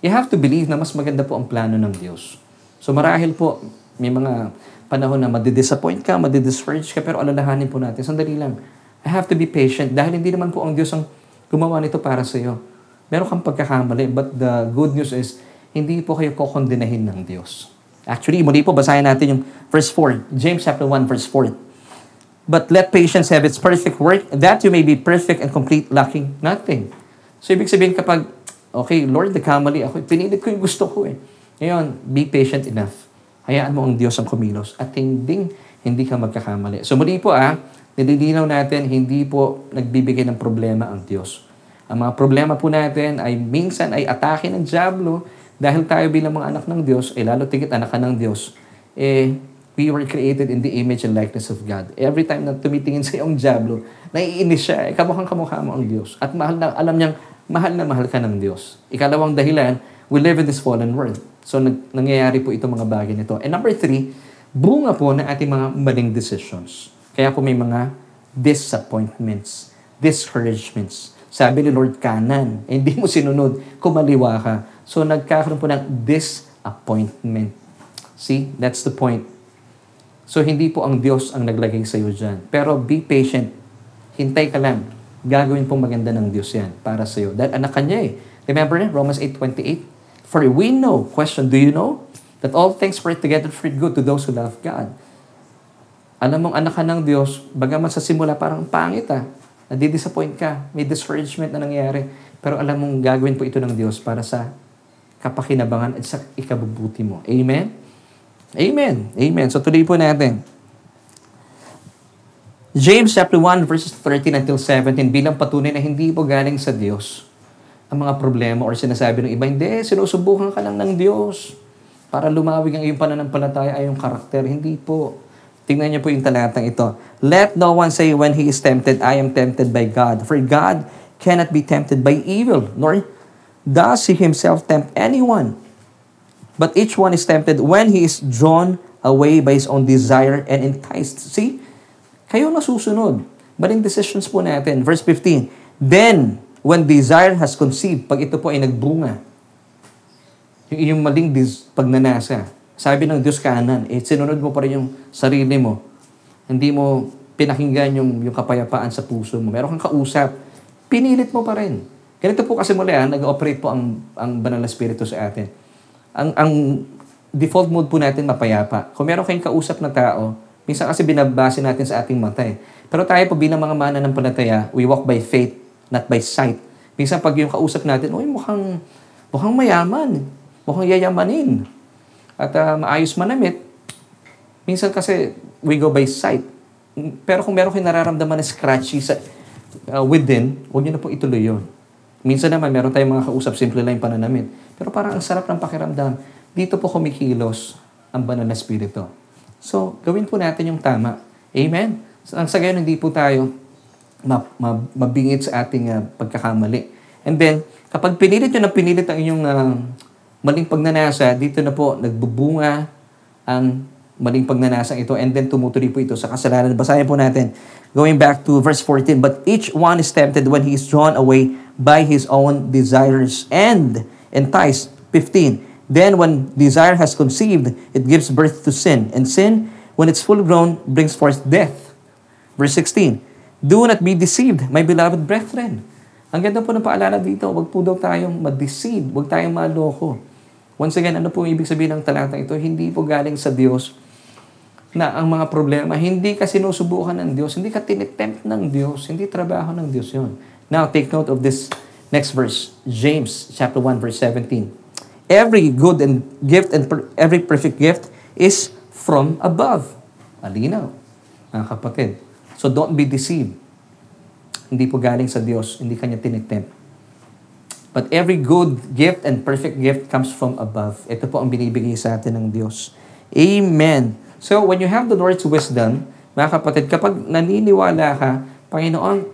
you have to believe na mas maganda po ang plano ng Diyos. So marahil po, may mga panahon na madidisappoint ka, madidiscourage ka, pero alalahanin po natin, sandali lang, I have to be patient dahil hindi naman po ang Diyos ang gumawa nito para sa iyo. Meron kang pagkakamali, but the good news is, hindi po kayo kokondinahin ng Diyos. Actually, muli po, basahin natin yung verse 4. James chapter 1, verse 4. But let patience have its perfect work, that you may be perfect and complete, lacking nothing. So, ibig sabihin kapag Okay, Lord, nagkamali ako. Pinilit ko yung gusto ko eh. Ngayon, be patient enough. Hayaan mo ang Diyos ang kumilos at hindi, hindi ka magkakamali. So muli po ah, nililinaw natin, hindi po nagbibigay ng problema ang Diyos. Ang mga problema po natin ay minsan ay atake ng Diablo dahil tayo bilang mga anak ng Diyos, eh lalo tigit anak ka ng Diyos, eh we were created in the image and likeness of God. Every time na tumitingin sa iyong Diablo, naiinis siya, eh, kamukhang kamukha mo ang Diyos. At mahal na, alam niyang mahal na mahal ka ng Diyos. Ikalawang dahilan, we live in this fallen world. So, nag, nangyayari po itong mga bagay nito. And number three, bunga po ng ating mga maling decisions. Kaya po may mga disappointments, discouragements. Sabi ni Lord, kanan. Eh, hindi mo sinunod, kumaliwa ka. So, nagkakaroon po ng disappointment. See, that's the point. So, hindi po ang Diyos ang naglagay sa iyo dyan. Pero be patient. Hintay ka lang gagawin pong maganda ng Diyos yan para sa iyo. Dahil anak ka niya eh. Remember na, Romans 8.28? For we know, question, do you know? That all things work together for good to those who love God. Alam mong anak ka ng Diyos, bagaman sa simula parang pangit ah. Nadi-disappoint ka, may discouragement na nangyayari. Pero alam mong gagawin po ito ng Diyos para sa kapakinabangan at sa ikabubuti mo. Amen? Amen. Amen. So tuloy po natin. James chapter 1 verses 13 until 17 bilang patunay na hindi po galing sa Diyos ang mga problema or sinasabi ng iba, hindi, sinusubukan ka lang ng Diyos para lumawig ang iyong pananampalataya ay yung karakter. Hindi po. Tingnan niyo po yung talatang ito. Let no one say when he is tempted, I am tempted by God. For God cannot be tempted by evil, nor does he himself tempt anyone. But each one is tempted when he is drawn away by his own desire and enticed. See, kayo nasusunod. Maling decisions po natin. Verse 15, Then, when desire has conceived, pag ito po ay nagbunga, yung iyong maling pagnanasa, Sabi ng Diyos kanan, eh sinunod mo pa rin yung sarili mo. Hindi mo pinakinggan yung, yung kapayapaan sa puso mo. Meron kang kausap, pinilit mo pa rin. Ganito po kasi muli, ah, nag-operate po ang, ang banal na spirito sa atin. Ang, ang default mode po natin mapayapa. Kung meron kayong kausap na tao, minsan kasi binabase natin sa ating mata eh. Pero tayo po bilang mga mana ng palataya, we walk by faith, not by sight. Minsan pag yung kausap natin, uy, mukhang, mukhang mayaman, mukhang yayamanin, at uh, maayos manamit. Minsan kasi we go by sight. Pero kung meron kayong nararamdaman na scratchy sa, uh, within, huwag nyo na po ituloy yun. Minsan naman, meron tayong mga kausap, simple lang yung pananamit. Pero parang ang sarap ng pakiramdam. Dito po kumikilos ang banal na spirito. So, gawin po natin yung tama. Amen? So, ang sa gayon, hindi po tayo ma- ma- mabingit sa ating uh, pagkakamali. And then, kapag pinilit nyo na pinilit ang inyong uh, maling pagnanasa, dito na po nagbubunga ang maling pagnanasa ito and then tumutuloy po ito sa kasalanan. Basahin po natin. Going back to verse 14, But each one is tempted when he is drawn away by his own desires and enticed. 15. Then when desire has conceived, it gives birth to sin. And sin, when it's full grown, brings forth death. Verse 16. Do not be deceived, my beloved brethren. Ang ganda po ng paalala dito, wag po daw tayong ma-deceive, wag tayong maloko. Once again, ano po ibig sabihin ng talata ito? Hindi po galing sa Diyos na ang mga problema, hindi ka sinusubukan ng Diyos, hindi ka tinitempt ng Diyos, hindi trabaho ng Diyos yon. Now, take note of this next verse, James chapter 1 verse 17. Every good and gift and per- every perfect gift is from above. Malinaw, mga kapatid. So don't be deceived. Hindi po galing sa Diyos, hindi kanya tinitempt. But every good gift and perfect gift comes from above. Ito po ang binibigay sa atin ng Diyos. Amen. So when you have the Lord's wisdom, mga kapatid, kapag naniniwala ka, Panginoon,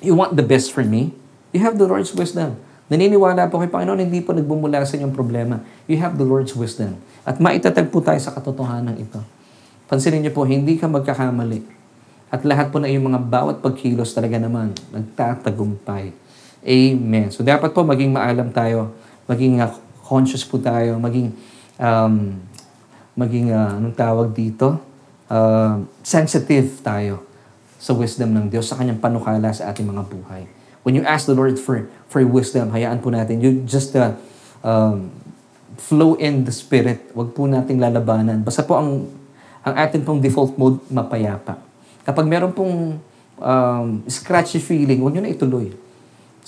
you want the best for me, you have the Lord's wisdom. Naniniwala po kay Panginoon, hindi po nagbumula sa inyong problema. You have the Lord's wisdom. At maitatag po tayo sa katotohanan ito. Pansinin niyo po, hindi ka magkakamali. At lahat po na iyong mga bawat pagkilos talaga naman, nagtatagumpay. Amen. So dapat po maging maalam tayo, maging uh, conscious po tayo, maging, um, maging, uh, anong tawag dito? Uh, sensitive tayo sa wisdom ng Diyos, sa kanyang panukala sa ating mga buhay. When you ask the Lord for for wisdom, hayaan po natin. You just uh, um, flow in the Spirit. Huwag po nating lalabanan. Basta po ang, ang atin pong default mode, mapayapa. Kapag meron pong um, scratchy feeling, huwag nyo na ituloy.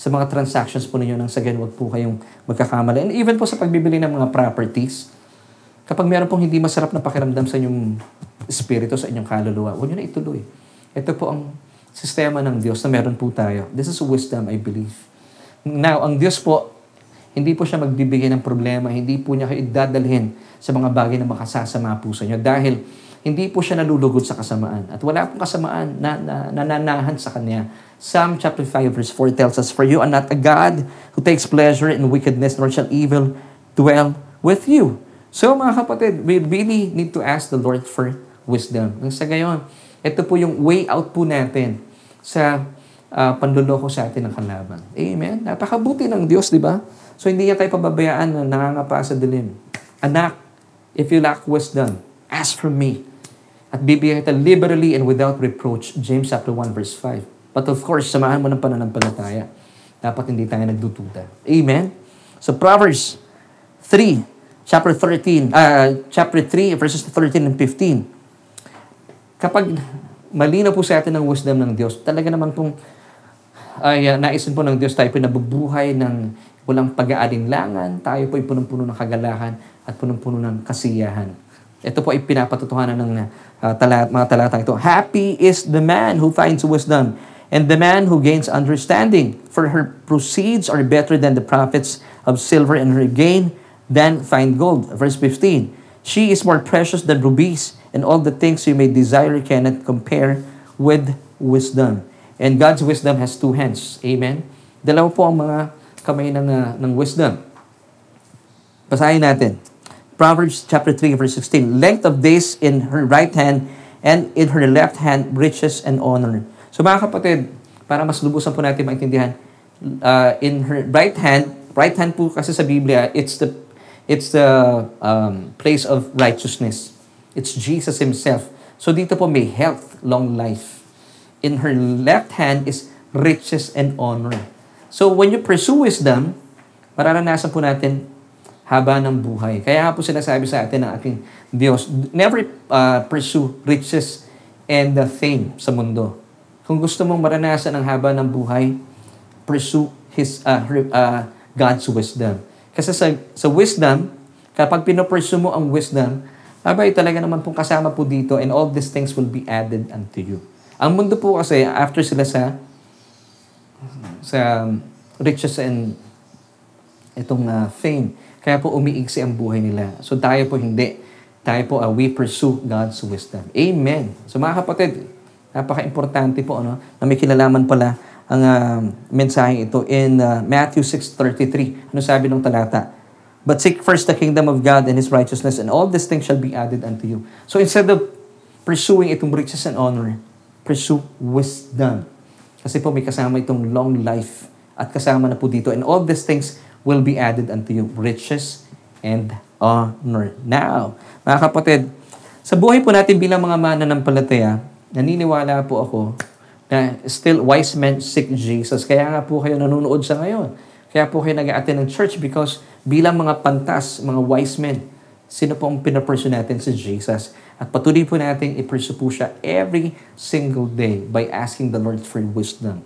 Sa mga transactions po ninyo nang sa ganun, huwag po kayong magkakamali. And even po sa pagbibili ng mga properties, kapag meron pong hindi masarap na pakiramdam sa inyong espiritu, sa inyong kaluluwa, huwag nyo na ituloy. Ito po ang sistema ng Diyos na meron po tayo. This is wisdom, I believe. Now, ang Diyos po, hindi po siya magbibigay ng problema, hindi po niya kayo idadalhin sa mga bagay na makasasama po sa inyo dahil hindi po siya nalulugod sa kasamaan. At wala pong kasamaan na, na nananahan sa Kanya. Psalm chapter 5 verse 4 tells us, For you are not a God who takes pleasure in wickedness, nor shall evil dwell with you. So mga kapatid, we really need to ask the Lord for wisdom. Nang sa gayon, ito po yung way out po natin sa uh, panluloko sa atin ng kalaban. Amen? Napakabuti ng Diyos, di ba? So hindi niya tayo pababayaan na nangangapa sa dilim. Anak, if you lack wisdom, ask from me. At bibigyan kita liberally and without reproach. James chapter 1 verse 5. But of course, samahan mo ng pananampalataya. Dapat hindi tayo nagdududa. Amen? So Proverbs 3, chapter 13, uh, chapter 3, verses 13 and 15 kapag malinaw po sa atin ang wisdom ng Diyos, talaga naman pong ay uh, naisin po ng Diyos tayo po nabubuhay ng walang pag-aalinlangan, tayo po ay punong-puno ng kagalahan at punong-puno ng kasiyahan. Ito po ay pinapatutuhanan ng uh, talat, mga talatang ito. Happy is the man who finds wisdom and the man who gains understanding, for her proceeds are better than the profits of silver and her gain than fine gold. Verse 15. She is more precious than rubies and all the things you may desire cannot compare with wisdom. And God's wisdom has two hands. Amen? Dalawa po ang mga kamay ng, uh, ng wisdom. Basahin natin. Proverbs chapter 3 verse 16. Length of days in her right hand and in her left hand riches and honor. So mga kapatid, para mas lubusan po natin maintindihan, uh, in her right hand, right hand po kasi sa Biblia, it's the It's the um, place of righteousness. It's Jesus Himself. So dito po may health, long life. In her left hand is riches and honor. So when you pursue wisdom, mararanasan po natin haba ng buhay. Kaya po sinasabi sa atin ng ating Diyos, never uh, pursue riches and the fame sa mundo. Kung gusto mong maranasan ang haba ng buhay, pursue his uh, uh, God's wisdom. Kasi sa, sa wisdom, kapag pinopursue mo ang wisdom, abay talaga naman pong kasama po dito and all these things will be added unto you. Ang mundo po kasi, after sila sa sa riches and itong uh, fame, kaya po umiigsi ang buhay nila. So tayo po hindi. Tayo po, uh, we pursue God's wisdom. Amen. So mga kapatid, napaka-importante po ano, na may kinalaman pala ang uh, mensahe ito in uh, Matthew 6.33. Ano sabi ng talata? But seek first the kingdom of God and His righteousness, and all these things shall be added unto you. So instead of pursuing itong riches and honor, pursue wisdom. Kasi po may kasama itong long life at kasama na po dito. And all these things will be added unto you. Riches and honor. Now, mga kapatid, sa buhay po natin bilang mga mananampalataya, naniniwala po ako na still wise men seek Jesus. Kaya nga po kayo nanonood sa ngayon. Kaya po kayo nag-attend ng church because bilang mga pantas, mga wise men, sino po ang pinapursue natin si Jesus. At patuloy po natin i-pursue po siya every single day by asking the Lord for wisdom.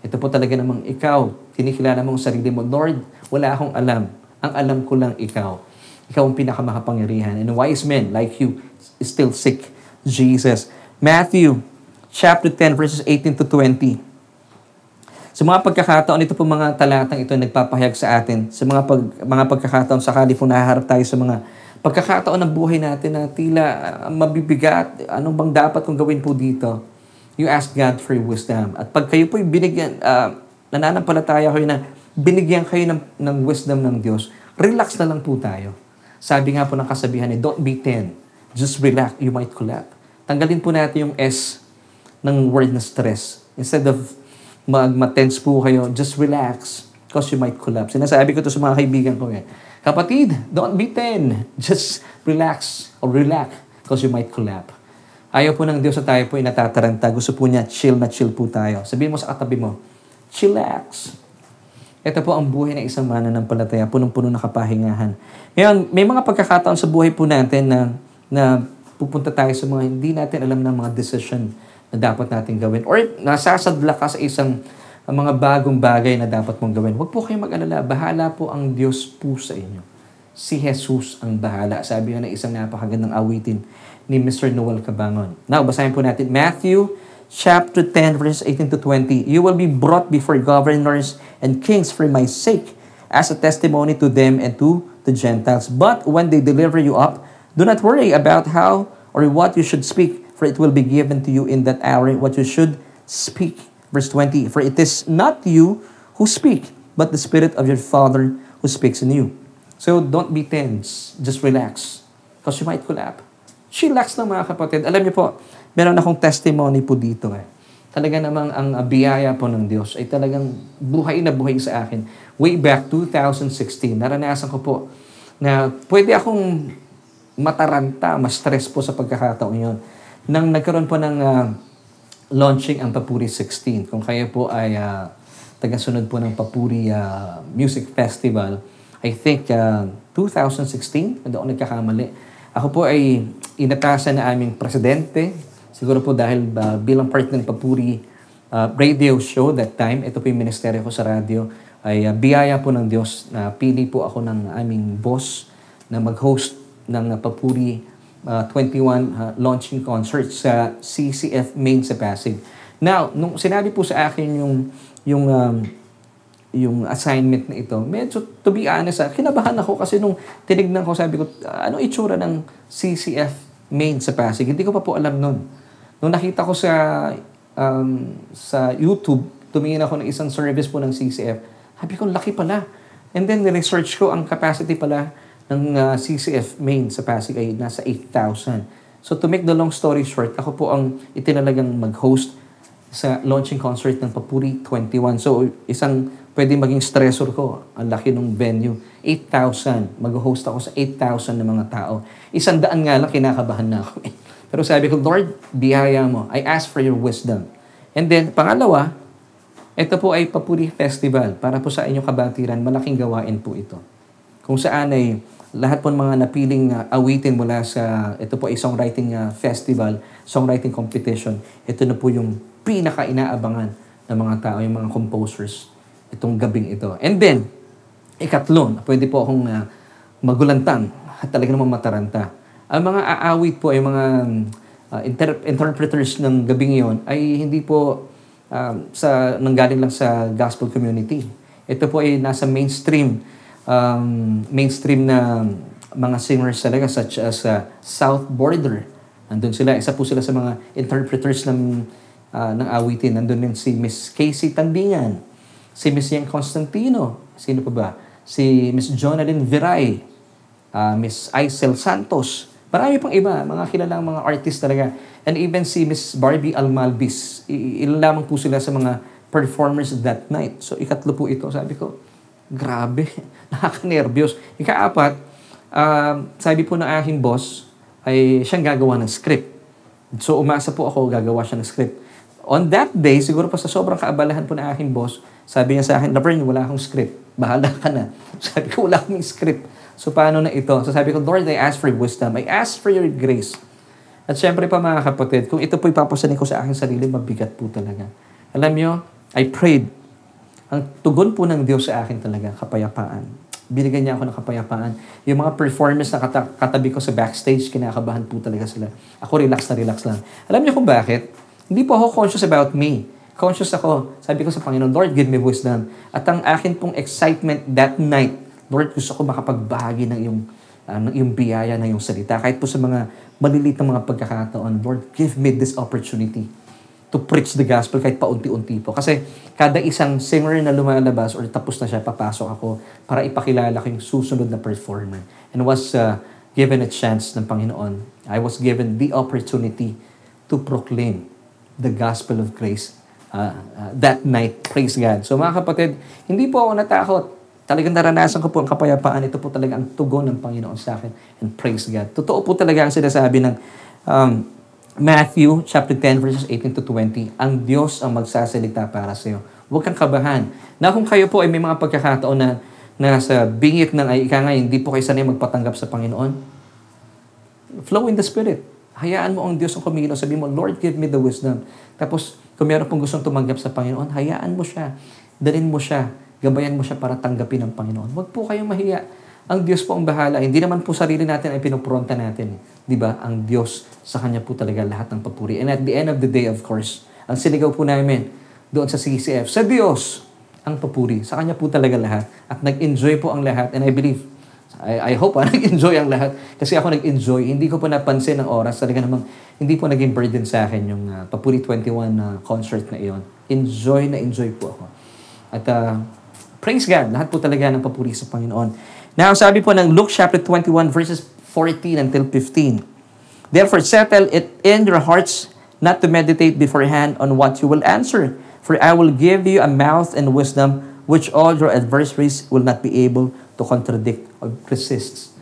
Ito po talaga namang ikaw, kinikilala mo ang sarili mo, Lord, wala akong alam. Ang alam ko lang ikaw. Ikaw ang pinakamakapangyarihan. And wise men like you still seek Jesus. Matthew chapter 10 verses 18 to 20. Sa mga pagkakataon, ito po mga talatang ito nagpapahayag sa atin. Sa mga, pag, mga pagkakataon, sakali po nahaharap tayo sa mga pagkakataon ng buhay natin na tila uh, mabibigat, anong bang dapat kong gawin po dito? You ask God for wisdom. At pag kayo po binigyan, uh, nananampalataya kayo na binigyan kayo ng, ng wisdom ng Diyos, relax na lang po tayo. Sabi nga po ng kasabihan ni, don't be ten. Just relax, you might collapse. Tanggalin po natin yung S ng word na stress. Instead of mag-tense po kayo, just relax because you might collapse. Sinasabi ko to sa mga kaibigan ko eh. Kapatid, don't be ten. Just relax or relax because you might collapse. Ayaw po ng Diyos na tayo po ay natataranta. Gusto po niya, chill na chill po tayo. Sabihin mo sa katabi mo, chillax. Ito po ang buhay ng isang mananampalataya, punong-puno na kapahingahan. Ngayon, may mga pagkakataon sa buhay po natin na, na pupunta tayo sa mga hindi natin alam ng mga decision na dapat natin gawin. Or nasasadla ka sa isang ang mga bagong bagay na dapat mong gawin. Huwag po kayong mag-alala. Bahala po ang Diyos po sa inyo. Si Jesus ang bahala. Sabi nga ng isang napakagandang awitin ni Mr. Noel Cabangon. Now, basahin po natin. Matthew chapter 10, verses 18 to 20. You will be brought before governors and kings for my sake as a testimony to them and to the Gentiles. But when they deliver you up, do not worry about how or what you should speak, for it will be given to you in that hour what you should speak. Verse 20, For it is not you who speak, but the Spirit of your Father who speaks in you. So don't be tense. Just relax. Because you might collapse. Chillax lang mga kapatid. Alam niyo po, meron akong testimony po dito eh. Talaga namang ang biyaya po ng Diyos ay talagang buhay na buhay sa akin. Way back 2016, naranasan ko po na pwede akong mataranta, ma-stress po sa pagkakataon yon. Nang nagkaroon po ng uh, launching ang Papuri 16. Kung kayo po ay uh, tagasunod po ng Papuri uh, Music Festival, I think uh, 2016, hindi ako nagkakamali. Ako po ay inatasan na aming presidente, siguro po dahil uh, bilang part ng Papuri uh, radio show that time, ito po yung ministeryo ko sa radio, ay uh, biyaya po ng Diyos na pili po ako ng aming boss na mag-host ng Papuri uh, 21 uh, launching concert sa CCF Main sa Pasig. Now, nung sinabi po sa akin yung yung um, yung assignment na ito, medyo to be honest, ah, kinabahan ako kasi nung tinignan ko, sabi ko, ano itsura ng CCF Main sa Pasig? Hindi ko pa po alam nun. Nung nakita ko sa um, sa YouTube, tumingin ako ng isang service po ng CCF, sabi ko, laki pala. And then, research ko, ang capacity pala ng uh, CCF main sa Pasig ay nasa 8,000. So to make the long story short, ako po ang itinalagang mag-host sa launching concert ng Papuri 21. So isang Pwede maging stressor ko. Ang laki ng venue. 8,000. Mag-host ako sa 8,000 na mga tao. Isang daan nga lang, kinakabahan na ako. Pero sabi ko, Lord, biyaya mo. I ask for your wisdom. And then, pangalawa, ito po ay Papuri Festival. Para po sa inyong kabatiran, malaking gawain po ito. Kung saan ay lahat po ng mga napiling uh, awitin mula sa, ito po ay songwriting uh, festival, songwriting competition. Ito na po yung pinaka-inaabangan ng mga tao, yung mga composers, itong gabing ito. And then, ikatlo, pwede po akong uh, magulantang at talaga namang mataranta. Ang mga aawit po ay mga uh, inter- interpreters ng gabing iyon ay hindi po um, sa nanggaling lang sa gospel community. Ito po ay nasa mainstream um, mainstream na mga singers talaga such as uh, South Border. Nandun sila, isa po sila sa mga interpreters ng uh, ng awitin. Nandun din si Miss Casey Tandingan, si Miss Yang Constantino, sino pa ba? Si Miss Jonalyn Viray, uh, Miss Aisel Santos, marami pang iba, mga kilalang mga artist talaga. And even si Miss Barbie Almalbis, ilan lamang po sila sa mga performers that night. So ikatlo po ito, sabi ko, grabe, nakaka-nervyos. Ikaapat, uh, sabi po ng aking boss, ay siyang gagawa ng script. So umasa po ako, gagawa siya ng script. On that day, siguro pa sa sobrang kaabalahan po ng aking boss, sabi niya sa akin, Laverne, wala akong script. Bahala ka na. Sabi ko, wala akong script. So paano na ito? So sabi ko, Lord, I ask for wisdom. I ask for your grace. At syempre pa mga kapatid, kung ito po ipapasanin ko sa aking sarili, mabigat po talaga. Alam niyo, I prayed. Ang tugon po ng Diyos sa akin talaga, kapayapaan. Binigyan niya ako ng kapayapaan. Yung mga performers na kata- katabi ko sa backstage, kinakabahan po talaga sila. Ako relax na relax lang. Alam niyo kung bakit? Hindi po ako conscious about me. Conscious ako. Sabi ko sa Panginoon, Lord, give me wisdom. At ang akin pong excitement that night, Lord, gusto ko makapagbahagi ng iyong, uh, ng iyong biyaya, ng iyong salita. Kahit po sa mga malilit na mga pagkakataon, Lord, give me this opportunity to preach the gospel kahit paunti-unti po. Kasi kada isang singer na lumalabas or tapos na siya, papasok ako para ipakilala ko yung susunod na performer. And was uh, given a chance ng Panginoon. I was given the opportunity to proclaim the gospel of grace uh, uh, that night. Praise God. So mga kapatid, hindi po ako natakot. Talagang naranasan ko po ang kapayapaan. Ito po talaga ang tugon ng Panginoon sa akin. And praise God. Totoo po talaga ang sinasabi ng um, Matthew chapter 10 verses 18 to 20. Ang Diyos ang magsasalita para sa iyo. Huwag kang kabahan. Na kung kayo po ay may mga pagkakataon na nasa bingit ng ay ika nga, hindi po kayo sanay magpatanggap sa Panginoon, flow in the Spirit Hayaan mo ang Diyos ang kumilos. Sabi mo, Lord, give me the wisdom. Tapos, kung meron pong gustong tumanggap sa Panginoon, hayaan mo siya. Dalin mo siya. Gabayan mo siya para tanggapin ng Panginoon. Huwag po kayong mahiya. Ang Diyos po ang bahala. Hindi naman po sarili natin ay pinupronta natin. Di ba? Ang Diyos, sa Kanya po talaga lahat ng papuri. And at the end of the day, of course, ang sinigaw po namin doon sa CCF, sa Diyos, ang papuri. Sa Kanya po talaga lahat. At nag-enjoy po ang lahat. And I believe, I, I hope ah, nag-enjoy ang lahat. Kasi ako nag-enjoy. Hindi ko po napansin ang oras. Talaga namang hindi po naging burden sa akin yung uh, Papuri 21 na uh, concert na iyon. Enjoy na enjoy po ako. At uh, praise God. Lahat po talaga ng papuri sa Panginoon. Now, sabi po ng Luke chapter 21 verses 14 until 15. Therefore, settle it in your hearts not to meditate beforehand on what you will answer. For I will give you a mouth and wisdom which all your adversaries will not be able to contradict or resist.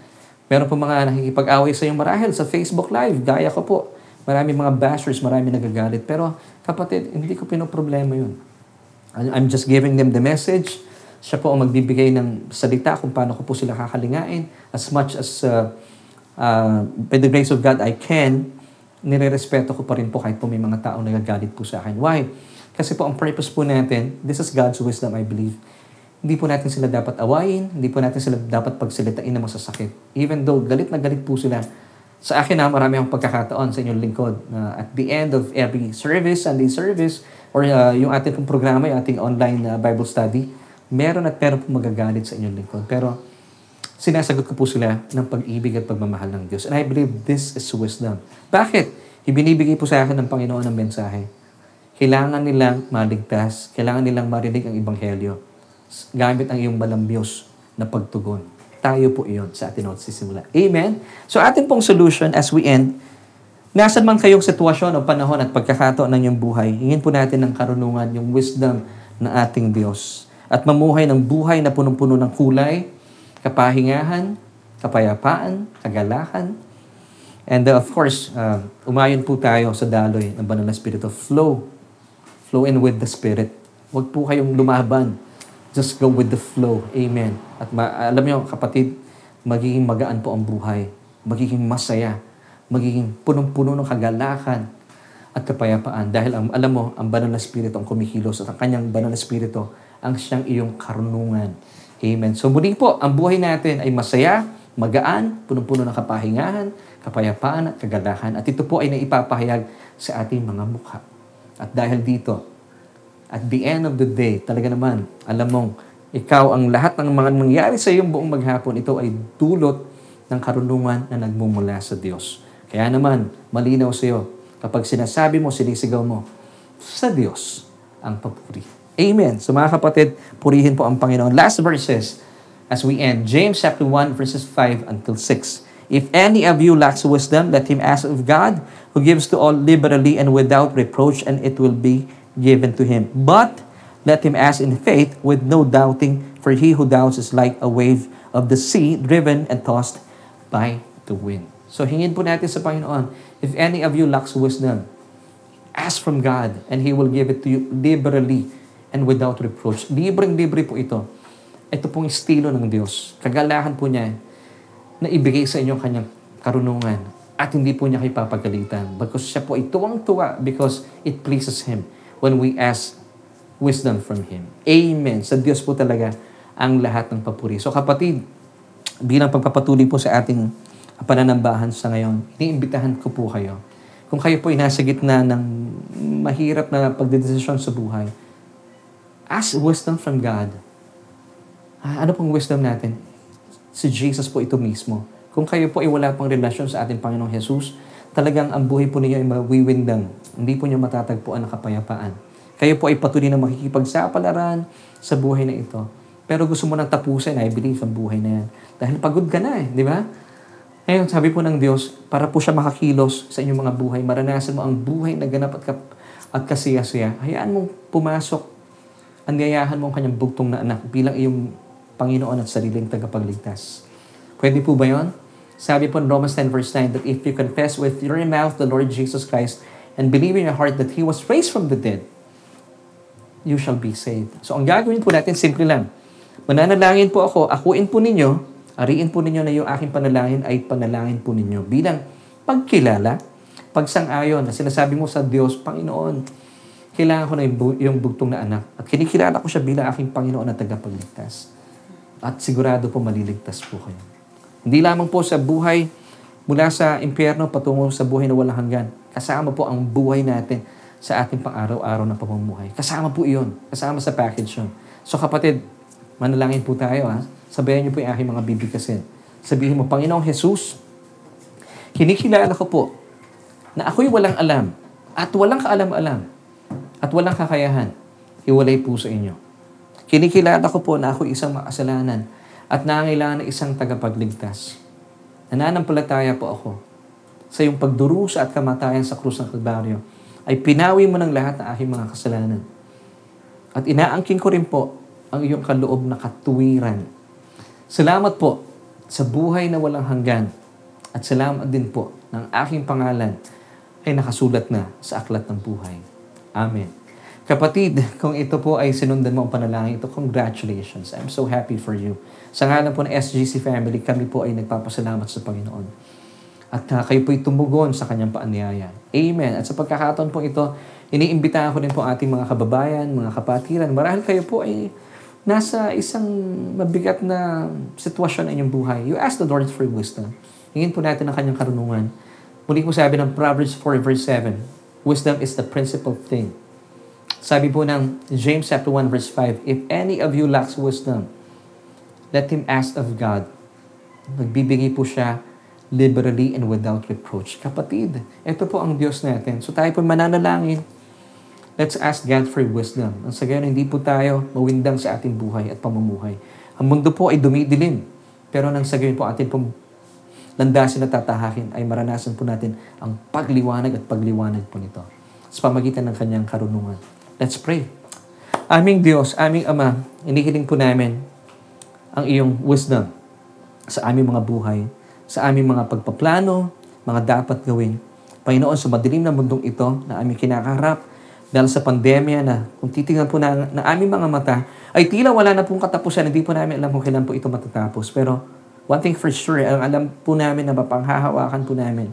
Meron po mga nakikipag-away sa iyong marahil sa Facebook Live. Gaya ko po. Marami mga bashers, marami nagagalit. Pero kapatid, hindi ko pinoproblema yun. I'm just giving them the message. Siya po ang magbibigay ng salita kung paano ko po sila kakalingain. As much as uh, uh, by the grace of God I can, nire-respeto ko pa rin po kahit po may mga taong nagagalit po sa akin. Why? Kasi po ang purpose po natin, this is God's wisdom, I believe hindi po natin sila dapat awayin, hindi po natin sila dapat pagsalitain ng masasakit. Even though galit na galit po sila, sa akin na marami akong pagkakataon sa inyong lingkod. Uh, at the end of every service, Sunday service, or uh, yung ating pong programa, yung ating online uh, Bible study, meron at meron pong magagalit sa inyong lingkod. Pero sinasagot ko po sila ng pag-ibig at pagmamahal ng Diyos. And I believe this is wisdom. Bakit? Ibinibigay po sa akin ng Panginoon ng mensahe. Kailangan nilang maligtas, kailangan nilang marinig ang Ebanghelyo gamit ang iyong malambyos na pagtugon. Tayo po iyon sa atin simula. Amen? So atin pong solution as we end, nasan man kayong sitwasyon o panahon at pagkakataon ng iyong buhay, hingin po natin ng karunungan, yung wisdom ng ating Diyos. At mamuhay ng buhay na punong-puno ng kulay, kapahingahan, kapayapaan, kagalakan. And uh, of course, uh, umayon po tayo sa daloy ng Banal na Espiritu. Flow. Flow in with the Spirit. Huwag po kayong lumaban. Just go with the flow. Amen. At ma- alam niyo, kapatid, magiging magaan po ang buhay. Magiging masaya. Magiging punong-puno ng kagalakan at kapayapaan. Dahil ang, alam mo, ang banal na spirito ang kumikilos at ang kanyang banal na spirito ang siyang iyong karunungan. Amen. So muli po, ang buhay natin ay masaya, magaan, punong-puno ng kapahingahan, kapayapaan at kagalakan. At ito po ay naipapahayag sa ating mga mukha. At dahil dito, at the end of the day, talaga naman, alam mong, ikaw ang lahat ng mga nangyari sa iyong buong maghapon, ito ay dulot ng karunungan na nagmumula sa Diyos. Kaya naman, malinaw sa iyo, kapag sinasabi mo, sinisigaw mo, sa Diyos ang papuri. Amen. So mga kapatid, purihin po ang Panginoon. Last verses as we end. James chapter 1 verses 5 until 6. If any of you lacks wisdom, let him ask of God, who gives to all liberally and without reproach, and it will be given to him. But let him ask in faith with no doubting, for he who doubts is like a wave of the sea, driven and tossed by the wind. So hingin po natin sa Panginoon, if any of you lacks wisdom, ask from God, and He will give it to you liberally and without reproach. Libreng-libre po ito. Ito pong estilo ng Diyos. Kagalahan po niya na ibigay sa inyo kanyang karunungan at hindi po niya kayo papagalitan. Because siya po ay tuwang-tuwa because it pleases Him when we ask wisdom from Him. Amen. Sa Diyos po talaga ang lahat ng papuri. So kapatid, bilang pagpapatuloy po sa ating pananambahan sa ngayon, iniimbitahan ko po kayo. Kung kayo po ay nasa gitna ng mahirap na pagdedesisyon sa buhay, ask wisdom from God. Ah, ano pong wisdom natin? Si Jesus po ito mismo. Kung kayo po ay wala pang relasyon sa ating Panginoong Jesus, talagang ang buhay po ninyo ay mawiwindang. Hindi po niyo matatagpuan ang kapayapaan. Kayo po ay patuloy na makikipagsapalaran sa buhay na ito. Pero gusto mo nang tapusin, I believe, ang buhay na yan. Dahil pagod ka na eh, di ba? Ngayon, sabi po ng Diyos, para po siya makakilos sa inyong mga buhay, maranasan mo ang buhay na ganap at, kap- at kasiyasiya, hayaan mong pumasok, anyayahan mo ang kanyang bugtong na anak bilang iyong Panginoon at sariling tagapagligtas. Pwede po ba yon? Sabi po in Romans 10 verse 9 that if you confess with your mouth the Lord Jesus Christ and believe in your heart that He was raised from the dead, you shall be saved. So ang gagawin po natin, simple lang. Mananalangin po ako, akuin po ninyo, ariin po ninyo na yung aking panalangin ay panalangin po ninyo bilang pagkilala, pagsang-ayon na sinasabi mo sa Diyos, Panginoon, kailangan ko na yung, bu- yung bugtong na anak. At kinikilala ko siya bilang aking Panginoon at tagapagligtas. At sigurado po maliligtas po kayo. Hindi lamang po sa buhay mula sa impyerno patungo sa buhay na walang hanggan. Kasama po ang buhay natin sa ating pang-araw-araw na pamumuhay. Kasama po iyon. Kasama sa package yun. So kapatid, manalangin po tayo ha. Sabayan niyo po yung aking mga bibigkasin. Sabihin mo, Panginoong Jesus, kinikilala ko po na ako'y walang alam at walang kaalam-alam at walang kakayahan. Hiwalay po sa inyo. Kinikilala ko po na ako isang makasalanan at nangailangan ng isang tagapagligtas. Nananampalataya po ako sa iyong pagdurusa at kamatayan sa krus ng Kalbaryo ay pinawi mo ng lahat ng aking mga kasalanan. At inaangking ko rin po ang iyong kaloob na katuwiran. Salamat po sa buhay na walang hanggan at salamat din po ng aking pangalan ay nakasulat na sa aklat ng buhay. Amen. Kapatid, kung ito po ay sinundan mo ang panalangin ito, congratulations. I'm so happy for you. Sa ngalan po ng SGC family, kami po ay nagpapasalamat sa Panginoon. At uh, kayo po ay tumugon sa kanyang paanyaya. Amen. At sa pagkakataon po ito, iniimbitahan ko din po ating mga kababayan, mga kapatiran. Marahil kayo po ay nasa isang mabigat na sitwasyon ng inyong buhay. You ask the Lord for wisdom. Hingin po natin ang kanyang karunungan. Muli po sabi ng Proverbs 4 verse 7, Wisdom is the principal thing. Sabi po ng James chapter 1 verse 5, If any of you lacks wisdom, let him ask of God. Magbibigay po siya liberally and without reproach. Kapatid, ito po ang Diyos natin. So tayo po mananalangin. Let's ask God for wisdom. Ang sa gayon, hindi po tayo mawindang sa ating buhay at pamumuhay. Ang mundo po ay dumidilim. Pero nang sa gayon po atin pong landasin na tatahakin ay maranasan po natin ang pagliwanag at pagliwanag po nito sa pamagitan ng kanyang karunungan. Let's pray. Aming Diyos, aming Ama, inihiling po namin ang iyong wisdom sa aming mga buhay, sa aming mga pagpaplano, mga dapat gawin. Panginoon, sa madilim na mundong ito na aming kinakaharap, dahil sa pandemya na kung titingnan po na, na aming mga mata, ay tila wala na pong katapusan. Hindi po namin alam kung kailan po ito matatapos. Pero one thing for sure, ang alam po namin na mapanghahawakan po namin,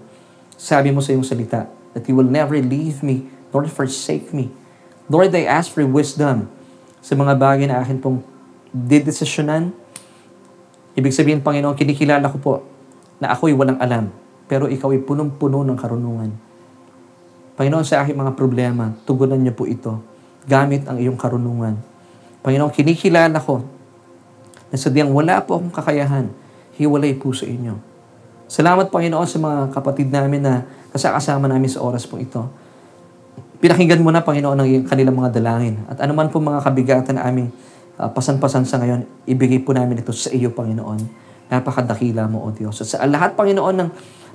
sabi mo sa iyong salita, that you will never leave me nor forsake me. Lord, I ask for wisdom sa mga bagay na akin pong didesisyonan. Ibig sabihin, Panginoon, kinikilala ko po na ako'y walang alam, pero ikaw ay punong-puno ng karunungan. Panginoon, sa aking mga problema, tugunan niyo po ito gamit ang iyong karunungan. Panginoon, kinikilala ko na sadyang wala po akong kakayahan, hiwalay po sa inyo. Salamat, Panginoon, sa mga kapatid namin na kasakasama namin sa oras po ito. Pinakinggan mo na, Panginoon, ang kanilang mga dalangin. At anuman po mga kabigatan na aming uh, pasan-pasan sa ngayon, ibigay po namin ito sa iyo, Panginoon. Napakadakila mo, O Diyos. At sa lahat, Panginoon, ng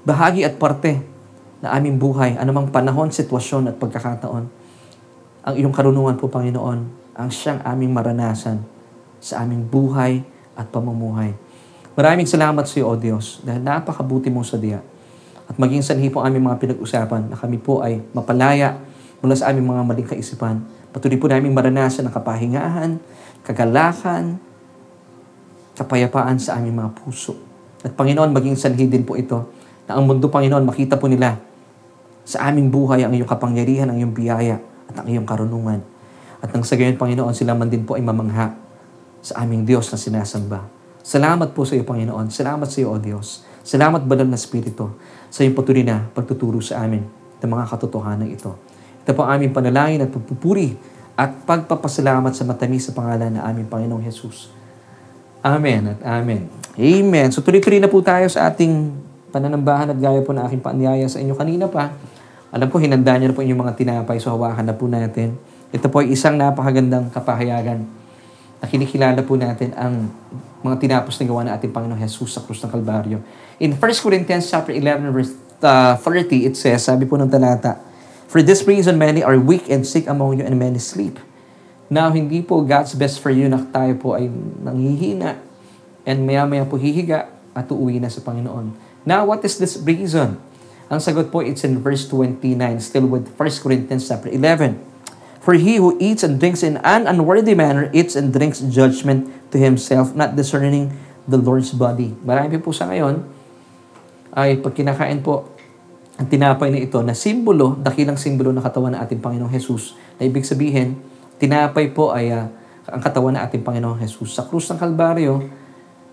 bahagi at parte na aming buhay, anumang panahon, sitwasyon at pagkakataon. Ang iyong karunungan po, Panginoon, ang siyang aming maranasan sa aming buhay at pamumuhay. Maraming salamat sa iyo, O Diyos, dahil napakabuti mo sa diya. At maging sanhi po aming mga pinag-usapan na kami po ay mapalaya mula sa aming mga maling kaisipan. Patuloy po namin maranasan ang kapahingahan, kagalakan, kapayapaan sa aming mga puso. At Panginoon, maging sanhi din po ito na ang mundo, Panginoon, makita po nila sa aming buhay ang iyong kapangyarihan, ang iyong biyaya at ang iyong karunungan. At nang sa gayon, Panginoon, sila man din po ay mamangha sa aming Diyos na sinasamba. Salamat po sa iyo, Panginoon. Salamat sa iyo, O Diyos. Salamat, Banal na Espiritu, sa iyong patuloy na pagtuturo sa amin ng mga katotohanan ito. Ito po ang aming panalangin at pagpupuri at pagpapasalamat sa matamis sa pangalan ng aming Panginoong Jesus. Amen at Amen. Amen. So tuloy-tuloy na po tayo sa ating pananambahan at gaya po na aking paanyaya sa inyo kanina pa. Alam ko, hinanda niyo na po inyong mga tinapay, so hawakan na po natin. Ito po ay isang napakagandang kapahayagan na kinikilala po natin ang mga tinapos na gawa ng ating Panginoong Jesus sa krus ng Kalbaryo. In 1 Corinthians chapter 11 verse uh, 30, it says, sabi po ng talata, For this reason, many are weak and sick among you and many sleep. Now, hindi po God's best for you na tayo po ay nanghihina and maya-maya po hihiga at uuwi na sa Panginoon. Now, what is this reason? Ang sagot po, it's in verse 29, still with 1 Corinthians chapter 11. For he who eats and drinks in an unworthy manner eats and drinks judgment to himself, not discerning the Lord's body. Marami po sa ngayon ay pag kinakain po ang tinapay na ito na simbolo, dakilang simbolo ng katawan ng ating Panginoong Jesus. Na ibig sabihin, tinapay po ay uh, ang katawan ng ating Panginoong Jesus. Sa krus ng Kalbaryo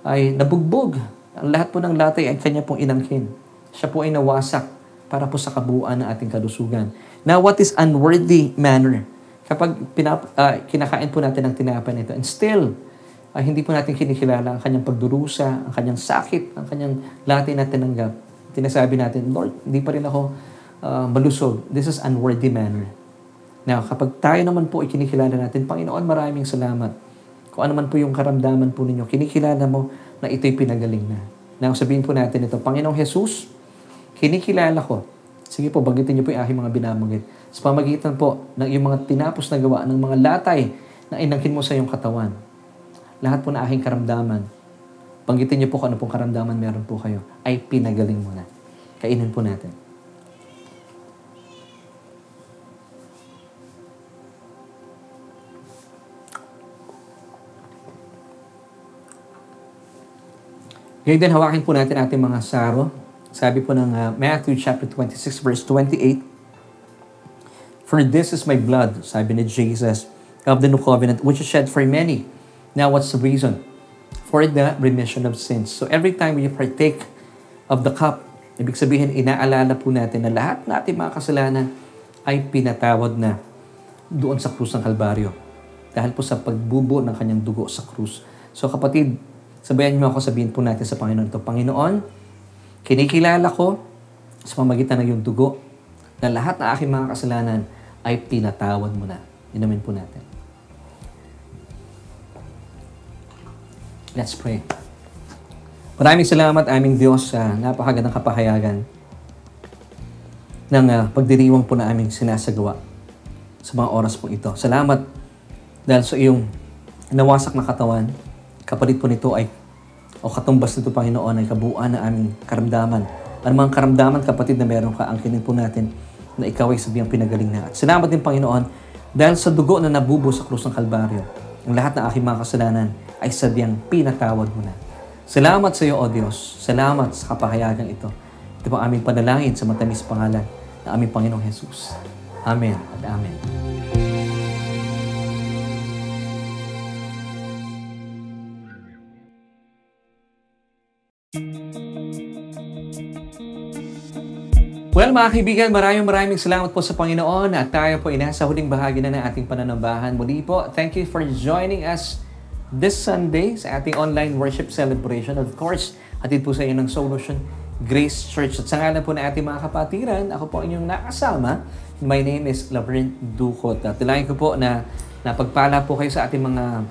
ay nabugbog. Ang lahat po ng latay ay kanya pong inangkin siya po ay nawasak para po sa kabuuan ng ating kalusugan. Now, what is unworthy manner? Kapag pinap, uh, kinakain po natin ang tinapay nito, and still, uh, hindi po natin kinikilala ang kanyang pagdurusa, ang kanyang sakit, ang kanyang lahat na tinanggap. Tinasabi natin, Lord, hindi pa rin ako uh, malusog. This is unworthy manner. Now, kapag tayo naman po ikinikilala natin, Panginoon, maraming salamat. Kung ano man po yung karamdaman po ninyo, kinikilala mo na ito'y pinagaling na. Now, sabihin po natin ito, Panginoong Jesus, kinikilala ko. Sige po, bagitin niyo po yung aking mga binamagit. Sa pamagitan po ng iyong mga tinapos na gawa, ng mga latay na inangkin mo sa iyong katawan. Lahat po na aking karamdaman, banggitin niyo po kung ano pong karamdaman meron po kayo, ay pinagaling mo na. Kainin po natin. Ngayon din, hawakin po natin ating mga saro sabi po ng uh, Matthew chapter 26 verse 28, For this is my blood, sabi ni Jesus, of the new covenant, which is shed for many. Now, what's the reason? For the remission of sins. So every time we partake of the cup, ibig sabihin, inaalala po natin na lahat natin mga kasalanan ay pinatawad na doon sa krus ng Kalbaryo. Dahil po sa pagbubo ng kanyang dugo sa krus. So kapatid, sabayan niyo ako sabihin po natin sa Panginoon ito, Panginoon, Kinikilala ko sa pamagitan ng iyong dugo na lahat ng aking mga kasalanan ay pinatawad mo na. Inumin po natin. Let's pray. Maraming salamat aming Diyos sa napakagandang kapahayagan ng uh, pagdiriwang po na aming sinasagawa sa mga oras po ito. Salamat Dahil sa iyong nawasak na katawan, kapalit po nito ay o katumbas nito, Panginoon, ay kabuuan ng aming karamdaman. Ano mga karamdaman, kapatid, na meron ka, angkinin po natin na ikaw ay sabihan pinagaling na. At salamat din, Panginoon, dahil sa dugo na nabubo sa krus ng Kalbaryo, ang lahat ng aking mga kasalanan ay sadyang pinatawad mo na. Salamat sa iyo, O Diyos. Salamat sa kapahayagan ito. Ito po aming panalangin sa matamis pangalan ng aming Panginoong Jesus. Amen at Amen. Well mga kaibigan, maraming maraming salamat po sa Panginoon at tayo po inasa huling bahagi na ng ating pananambahan. Muli po, thank you for joining us this Sunday sa ating online worship celebration. Of course, hatid po sa inyo ng Solution Grace Church. At sa ngalan po ng ating mga kapatiran, ako po inyong nakasama. My name is Laverne Ducot. At tilayan ko po na napagpala po kayo sa ating mga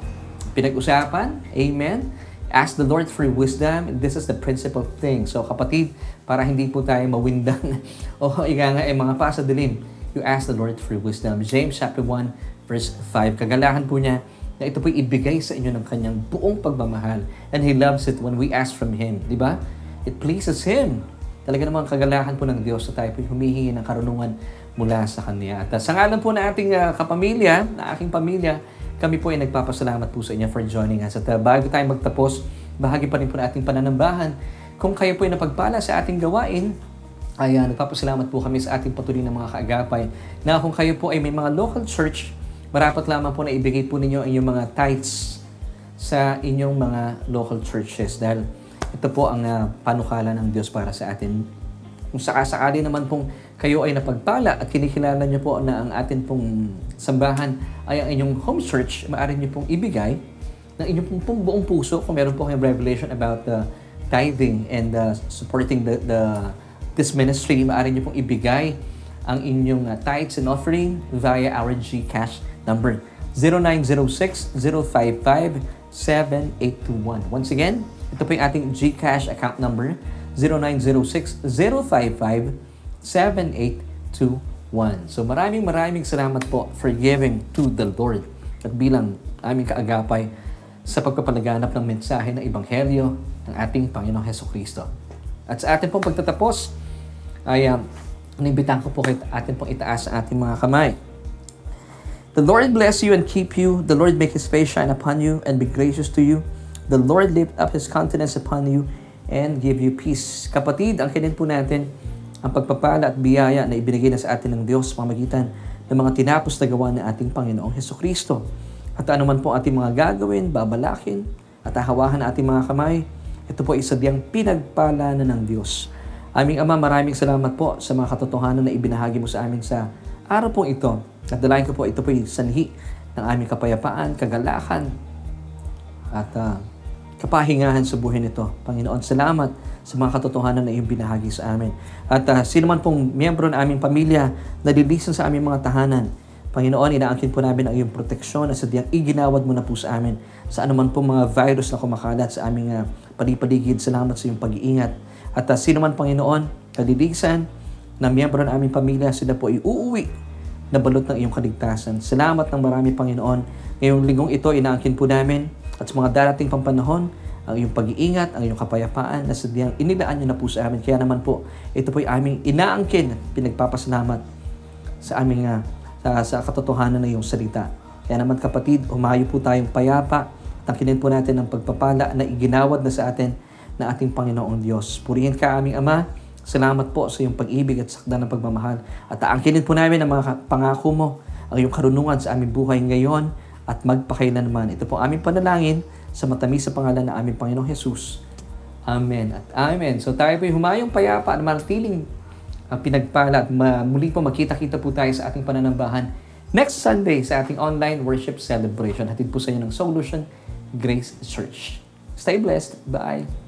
pinag-usapan. Amen. Ask the Lord for wisdom. This is the principal thing. So kapatid, para hindi po tayo mawindan o ika nga ay mga pasa dilim, you ask the Lord for wisdom. James chapter 1 verse 5. Kagalahan po niya na ito po ibigay sa inyo ng kanyang buong pagmamahal. And He loves it when we ask from Him. Di ba? It pleases Him. Talaga namang kagalahan po ng Diyos sa tayo po humihingi ng karunungan mula sa Kanya. At uh, sa ngalan po na ating uh, kapamilya, na aking pamilya, kami po ay nagpapasalamat po sa inyo for joining us. At uh, bago tayo magtapos, bahagi pa rin po na ating pananambahan. Kung kayo po ay napagpala sa ating gawain, ay uh, nagpapasalamat po kami sa ating patuloy na mga kaagapay. Na kung kayo po ay may mga local church, marapat lamang po na ibigay po ninyo ang inyong mga tithes sa inyong mga local churches. Dahil ito po ang uh, panukala ng Diyos para sa atin. Kung sakasakali naman pong kayo ay napagpala at kinikilala niyo po na ang atin pong sambahan ay ang inyong home church, maaari niyo pong ibigay ng inyong pong, pong buong puso. Kung meron po kayong revelation about the tithing and uh, supporting the, the this ministry, maaari niyo pong ibigay ang inyong uh, tithes and offering via our GCash number 0906-055-7821. Once again, ito po yung ating GCash account number 0906-055-7821. So maraming maraming salamat po for giving to the Lord at bilang aming kaagapay sa pagpapalaganap ng mensahe ng Ebanghelyo ng ating Panginoong Heso Kristo. At sa ating pong pagtatapos, ay um, inibitahan ko po kayo atin pong itaas sa ating mga kamay. The Lord bless you and keep you. The Lord make His face shine upon you and be gracious to you. The Lord lift up His countenance upon you and give you peace. Kapatid, ang kinin po natin ang pagpapala at biyaya na ibinigay na sa atin ng Diyos pamagitan ng mga tinapos na gawa ng ating Panginoong Heso Kristo. At anuman po ating mga gagawin, babalakin, at ahawahan ating mga kamay, ito po isa diyang pinagpala na ng Diyos. Aming Ama, maraming salamat po sa mga katotohanan na ibinahagi mo sa amin sa araw pong ito. At dalayan ko po, ito po yung sanhi ng aming kapayapaan, kagalakan, at uh, kapahingahan sa buhay nito. Panginoon, salamat sa mga katotohanan na iyong binahagi sa amin. At uh, sino man pong miyembro ng aming pamilya na lilisan sa aming mga tahanan, Panginoon, inaangkin po namin ang iyong proteksyon at sadyang iginawad mo na po sa amin sa anuman pong mga virus na kumakalat sa aming uh, palipaligid. Salamat sa iyong pag-iingat. At uh, sino man, Panginoon, kalilisan na miyembro ng aming pamilya, sila po ay uuwi na balot ng iyong kaligtasan. Salamat ng marami, Panginoon. Ngayong linggong ito, inaangkin po namin at sa mga darating pang panahon, ang iyong pag-iingat, ang iyong kapayapaan na sadyang inilaan niyo na po sa amin. Kaya naman po, ito po ay aming inaangkin at pinagpapasalamat sa aming uh, sa, sa katotohanan ng iyong salita. Kaya naman kapatid, umayo po tayong payapa at angkinin po natin ang pagpapala na iginawad na sa atin na ating Panginoong Diyos. Purihin ka aming Ama, Salamat po sa iyong pag-ibig at sakda ng pagmamahal. At aangkinin po namin ang mga pangako mo, ang iyong karunungan sa aming buhay ngayon at magpakailanman. Ito po aming panalangin sa matamis sa pangalan ng aming Panginoong Jesus. Amen at Amen. So tayo po humayong payapa at martiling uh, pinagpala at muli po makita-kita po tayo sa ating pananambahan next Sunday sa ating online worship celebration. Hatid po sa inyo ng Solution Grace Church. Stay blessed. Bye.